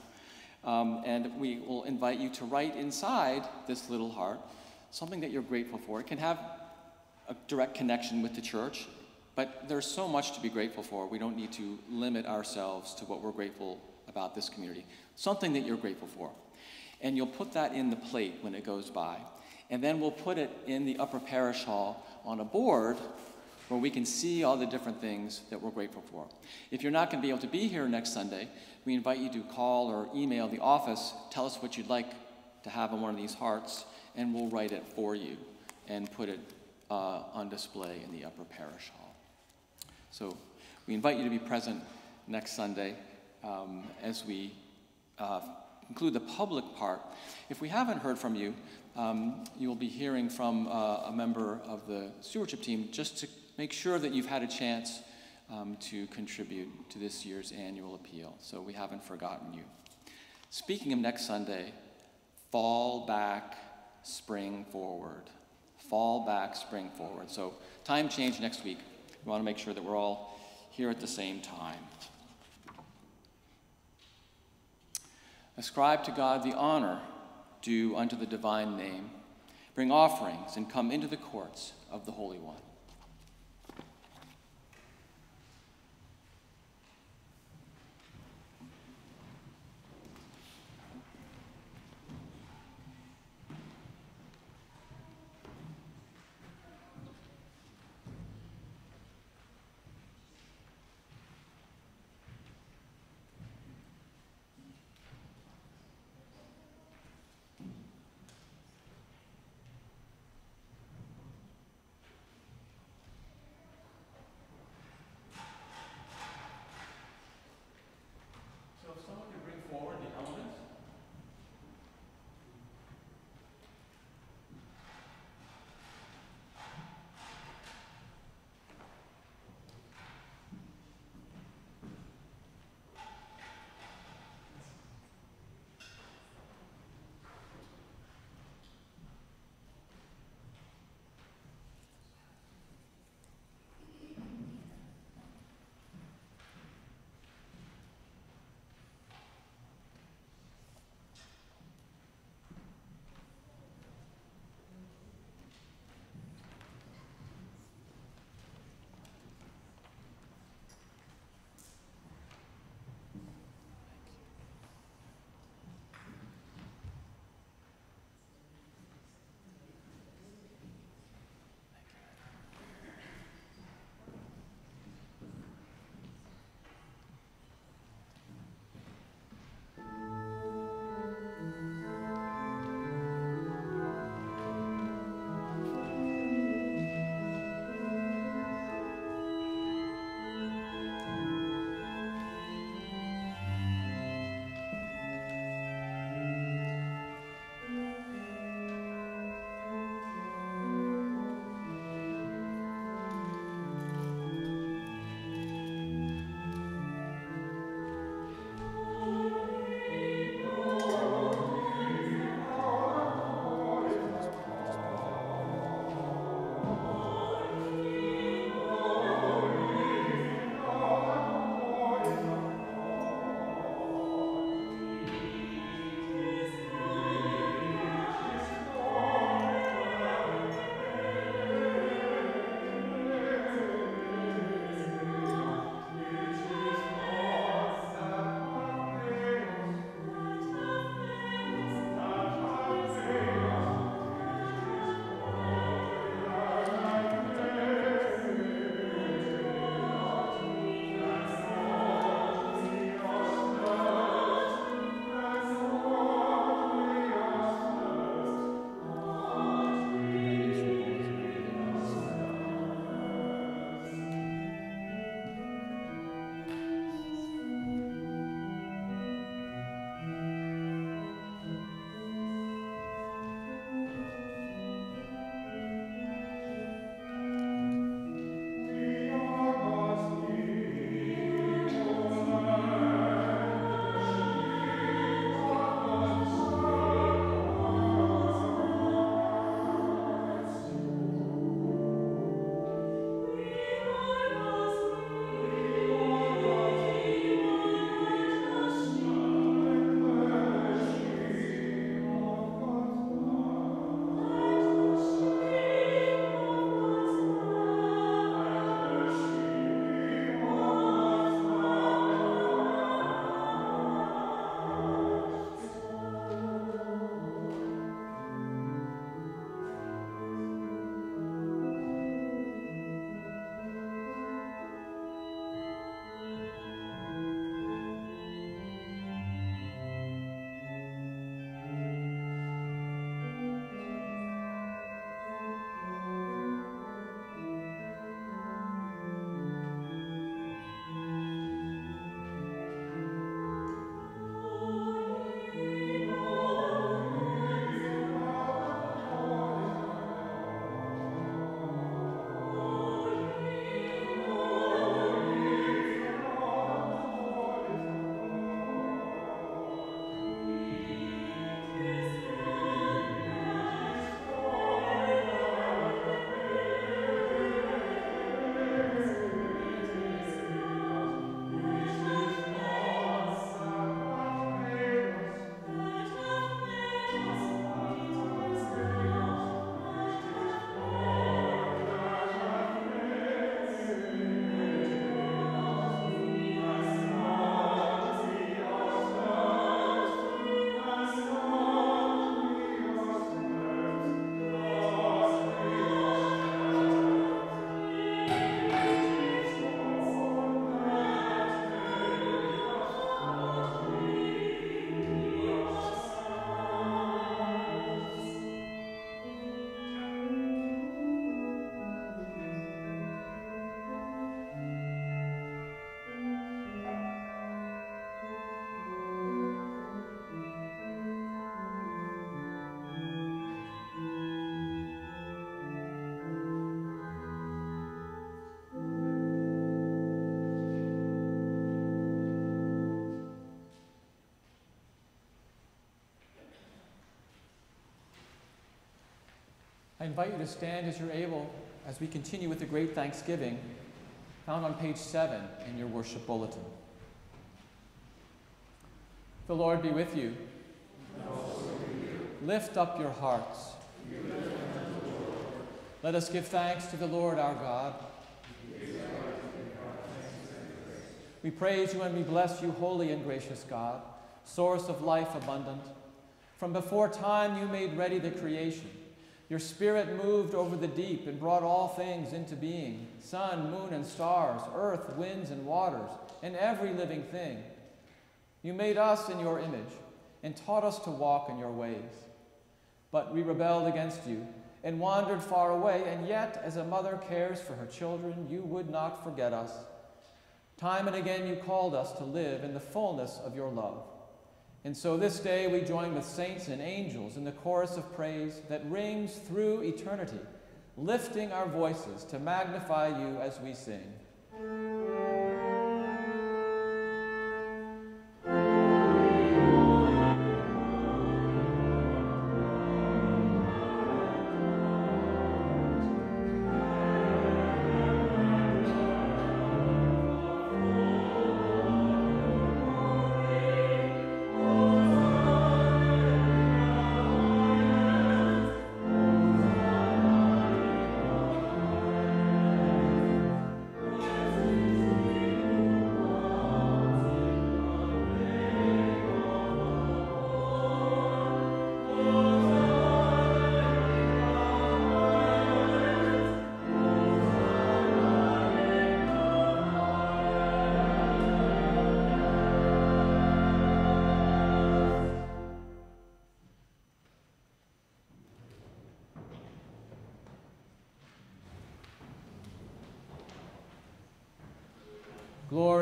Um, and we will invite you to write inside this little heart something that you're grateful for. It can have a direct connection with the church, but there's so much to be grateful for. We don't need to limit ourselves to what we're grateful about this community. Something that you're grateful for and you'll put that in the plate when it goes by. And then we'll put it in the upper parish hall on a board where we can see all the different things that we're grateful for. If you're not going to be able to be here next Sunday, we invite you to call or email the office, tell us what you'd like to have on one of these hearts, and we'll write it for you and put it uh, on display in the upper parish hall. So we invite you to be present next Sunday um, as we uh, include the public part. If we haven't heard from you, um, you will be hearing from uh, a member of the stewardship team just to make sure that you've had a chance um, to contribute to this year's annual appeal. So we haven't forgotten you. Speaking of next Sunday, fall back, spring forward. fall back, spring forward. So, time change next week. We want to make sure that we're all here at the same time. Ascribe to God the honor due unto the divine name. Bring offerings and come into the courts of the Holy One. I invite you to stand as you're able as we continue with the great thanksgiving found on page 7 in your worship bulletin. The Lord be with you. Lift up your hearts. Let us give thanks to the Lord our God. We praise you and we bless you, holy and gracious God, source of life abundant. From before time you made ready the creation. Your spirit moved over the deep and brought all things into being sun, moon, and stars, earth, winds, and waters, and every living thing. You made us in your image and taught us to walk in your ways. But we rebelled against you and wandered far away, and yet, as a mother cares for her children, you would not forget us. Time and again you called us to live in the fullness of your love. And so this day we join with saints and angels in the chorus of praise that rings through eternity, lifting our voices to magnify you as we sing.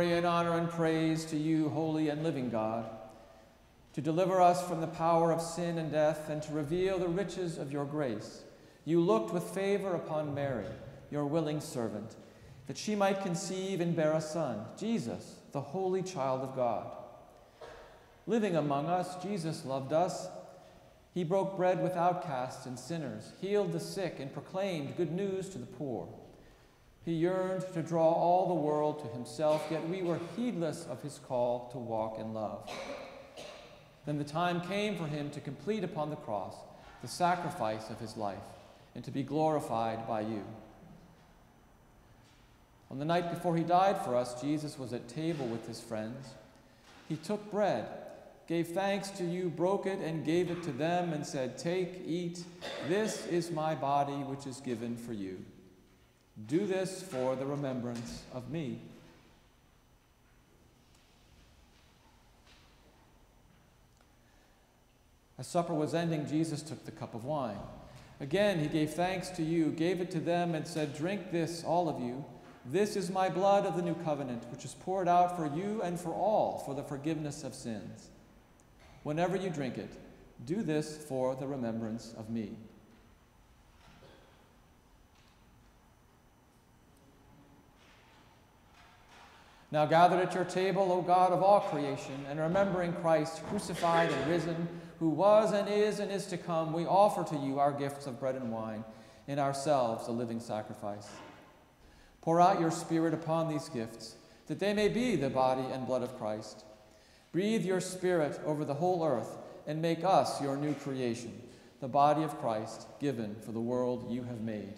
Glory and honor and praise to you, holy and living God, to deliver us from the power of sin and death and to reveal the riches of your grace. You looked with favor upon Mary, your willing servant, that she might conceive and bear a son, Jesus, the holy child of God. Living among us, Jesus loved us. He broke bread with outcasts and sinners, healed the sick, and proclaimed good news to the poor. He yearned to draw all the world to himself, yet we were heedless of his call to walk in love. Then the time came for him to complete upon the cross the sacrifice of his life and to be glorified by you. On the night before he died for us, Jesus was at table with his friends. He took bread, gave thanks to you, broke it, and gave it to them, and said, Take, eat. This is my body, which is given for you. Do this for the remembrance of me. As supper was ending, Jesus took the cup of wine. Again, he gave thanks to you, gave it to them, and said, Drink this, all of you. This is my blood of the new covenant, which is poured out for you and for all for the forgiveness of sins. Whenever you drink it, do this for the remembrance of me. Now gathered at your table, O God of all creation, and remembering Christ crucified and risen, who was and is and is to come, we offer to you our gifts of bread and wine, and ourselves a living sacrifice. Pour out your Spirit upon these gifts, that they may be the body and blood of Christ. Breathe your Spirit over the whole earth, and make us your new creation, the body of Christ given for the world you have made.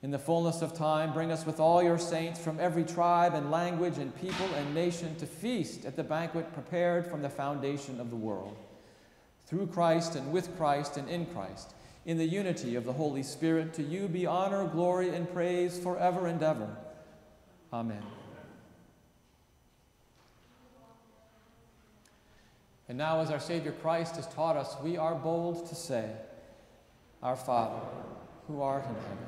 In the fullness of time, bring us with all your saints from every tribe and language and people and nation to feast at the banquet prepared from the foundation of the world. Through Christ and with Christ and in Christ, in the unity of the Holy Spirit, to you be honor, glory, and praise forever and ever. Amen. And now, as our Savior Christ has taught us, we are bold to say, Our Father, who art in heaven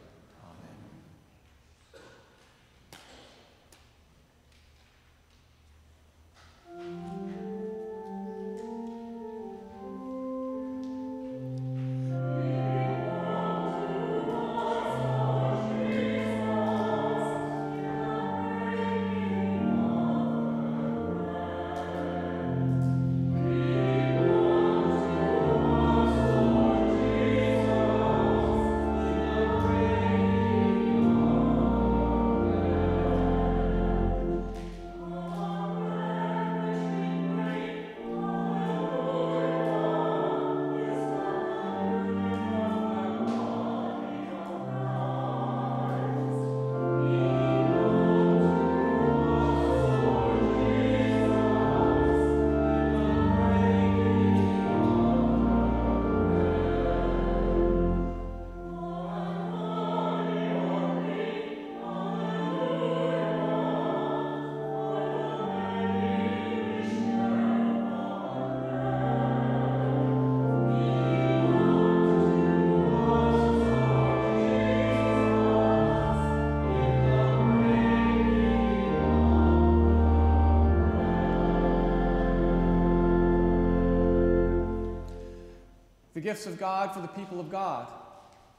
The gifts of God for the people of God.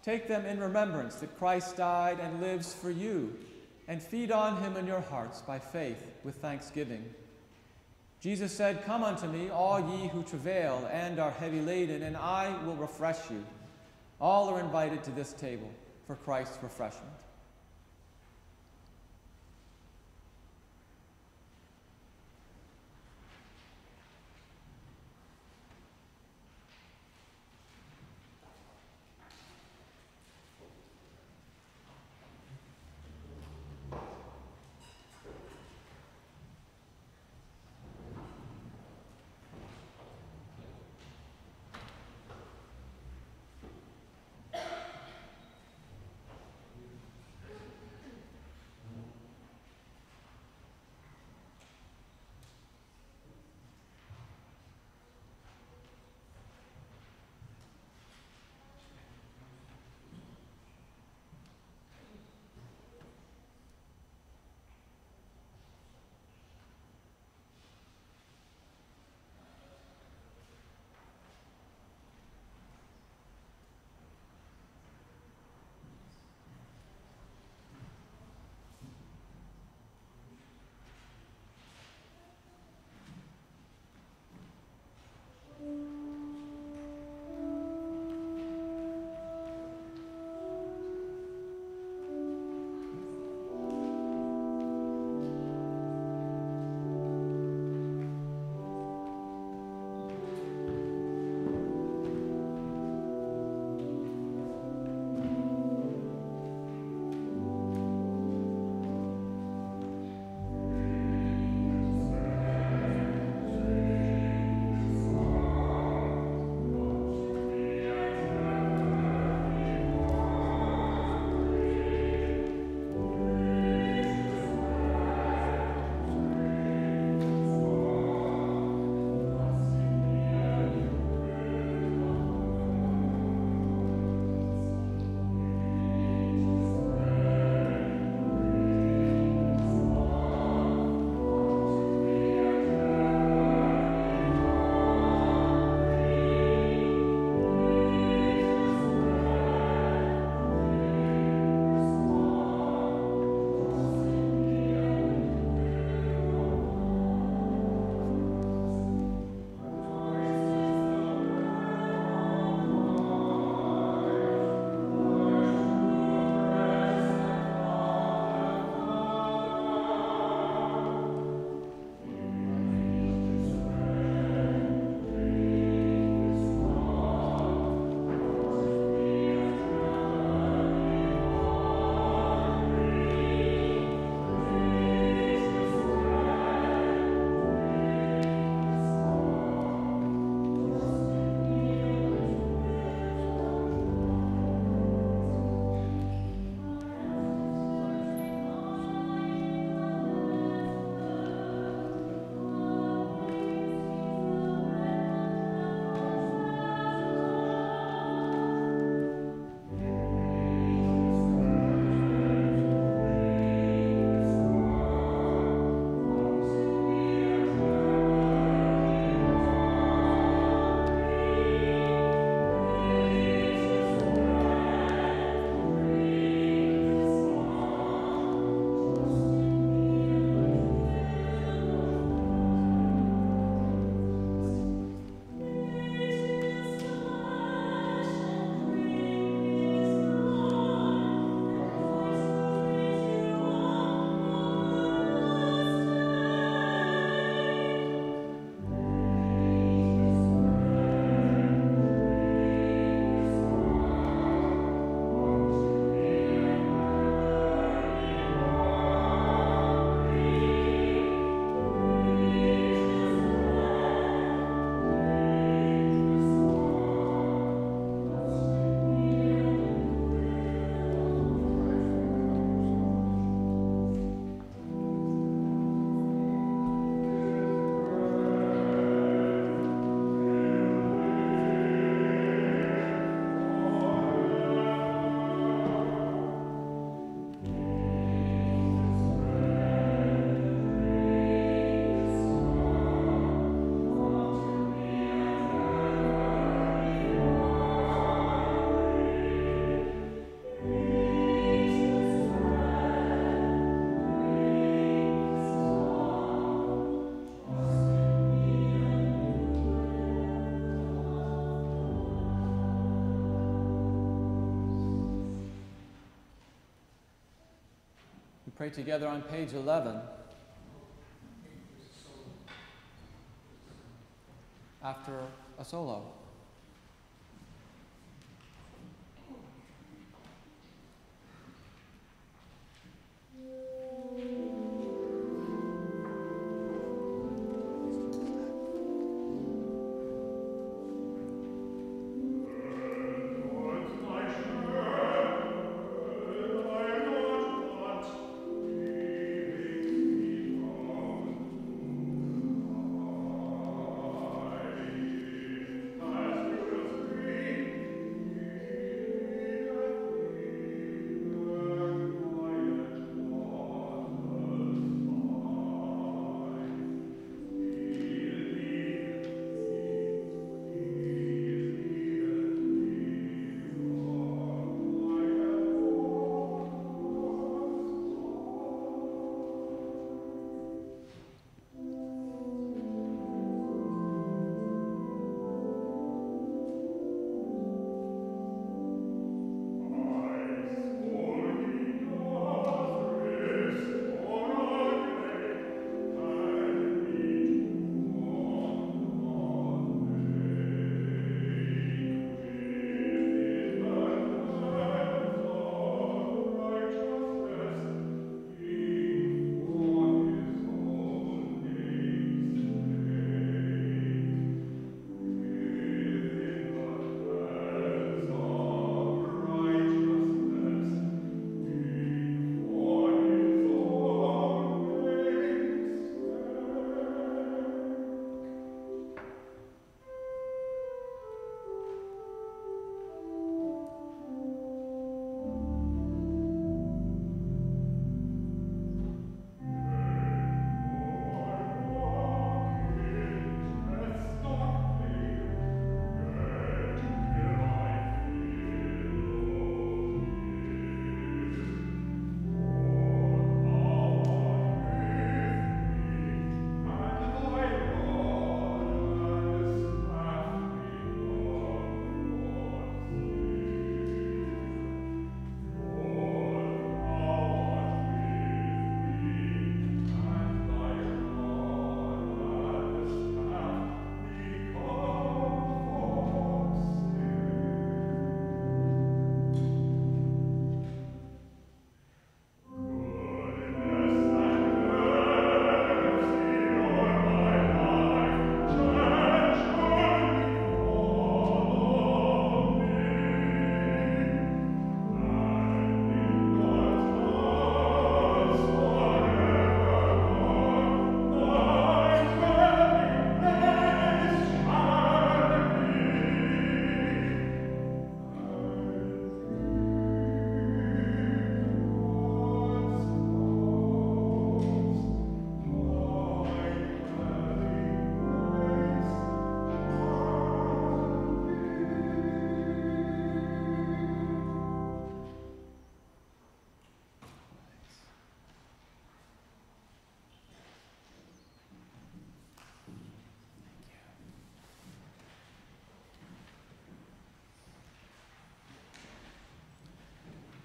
Take them in remembrance that Christ died and lives for you, and feed on him in your hearts by faith with thanksgiving. Jesus said, Come unto me, all ye who travail and are heavy laden, and I will refresh you. All are invited to this table for Christ's refreshment. Pray together on page 11. After a solo.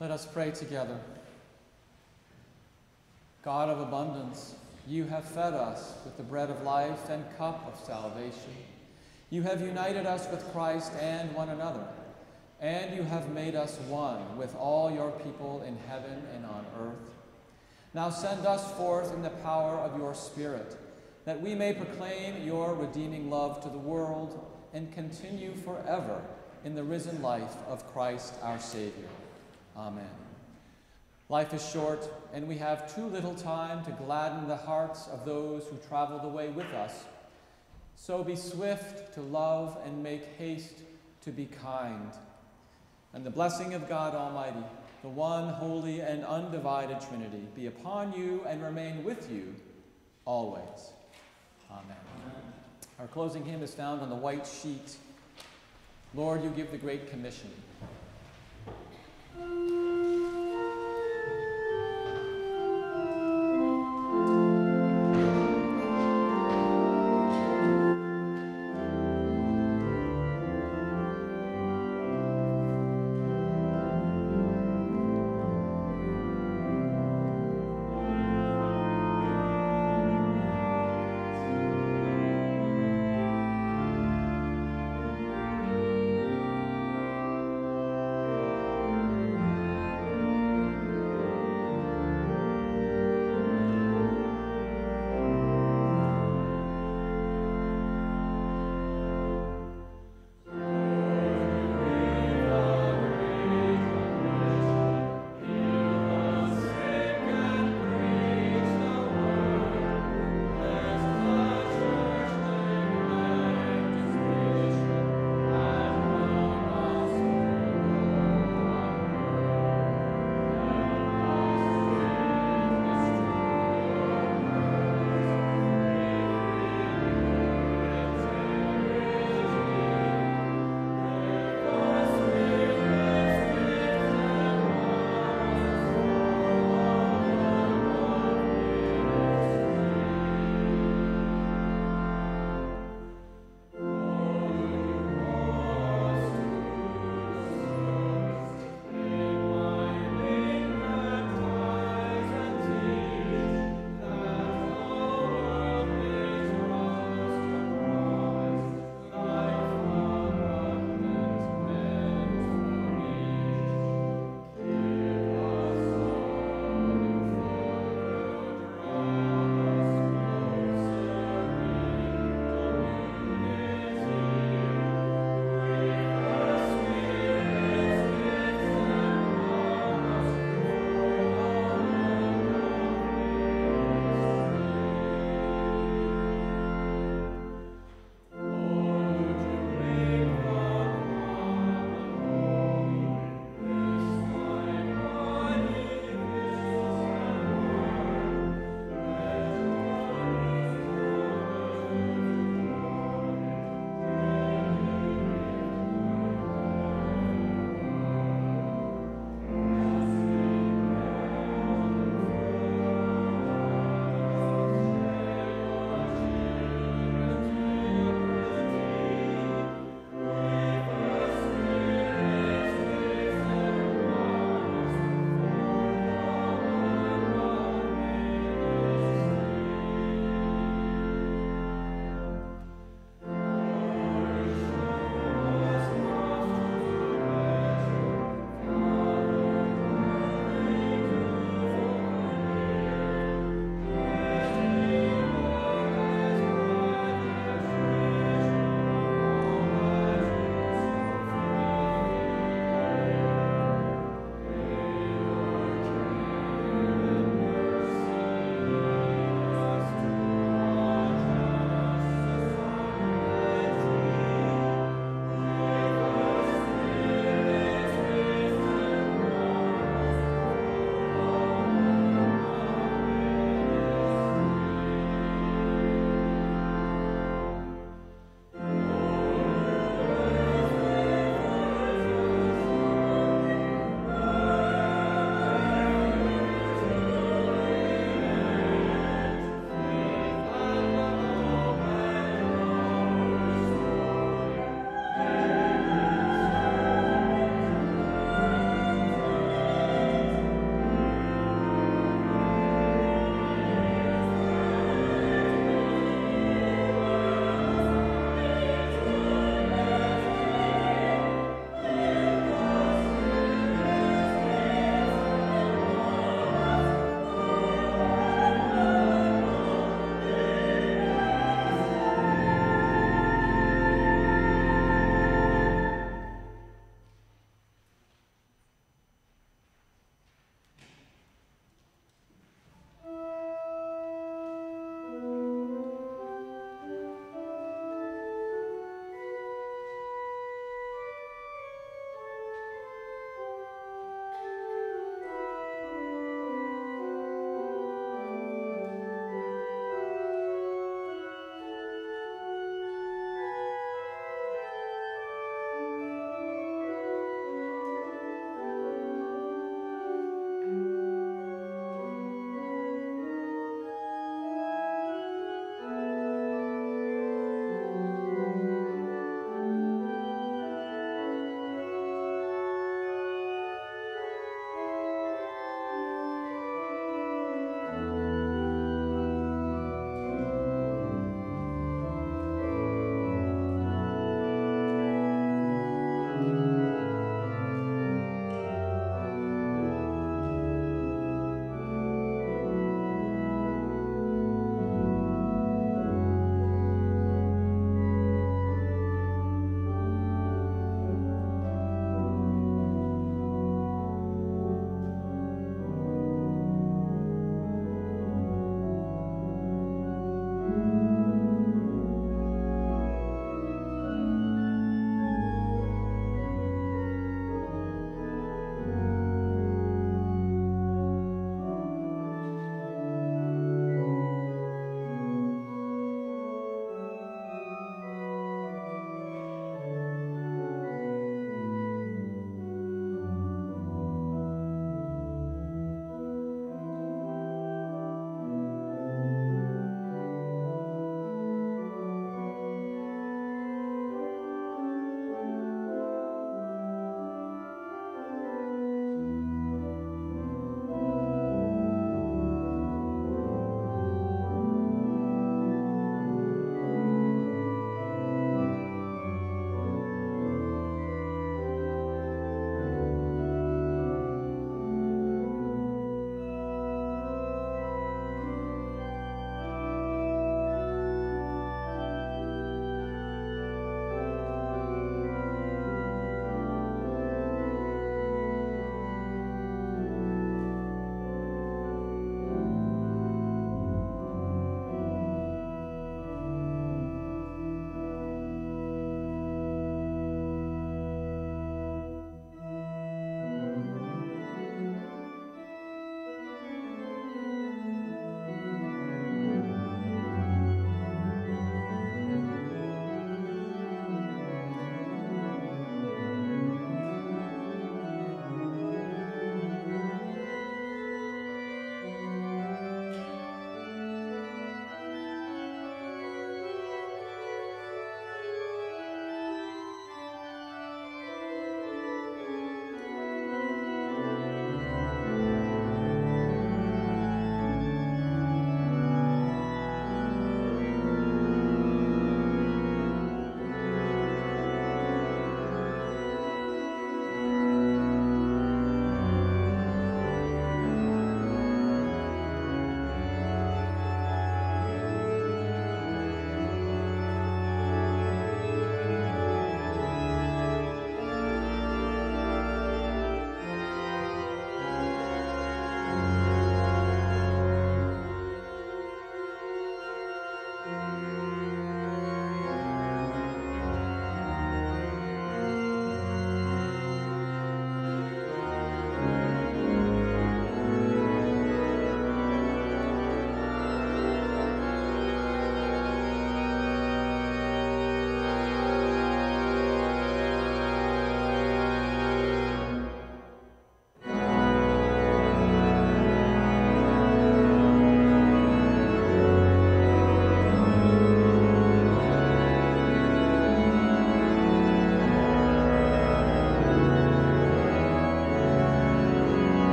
Let us pray together. God of abundance, you have fed us with the bread of life and cup of salvation. You have united us with Christ and one another, and you have made us one with all your people in heaven and on earth. Now send us forth in the power of your Spirit, that we may proclaim your redeeming love to the world and continue forever in the risen life of Christ our Savior. Amen. Life is short, and we have too little time to gladden the hearts of those who travel the way with us. So be swift to love and make haste to be kind. And the blessing of God Almighty, the one holy and undivided Trinity, be upon you and remain with you always. Amen. Our closing hymn is found on the white sheet. Lord, you give the Great Commission. Thank you.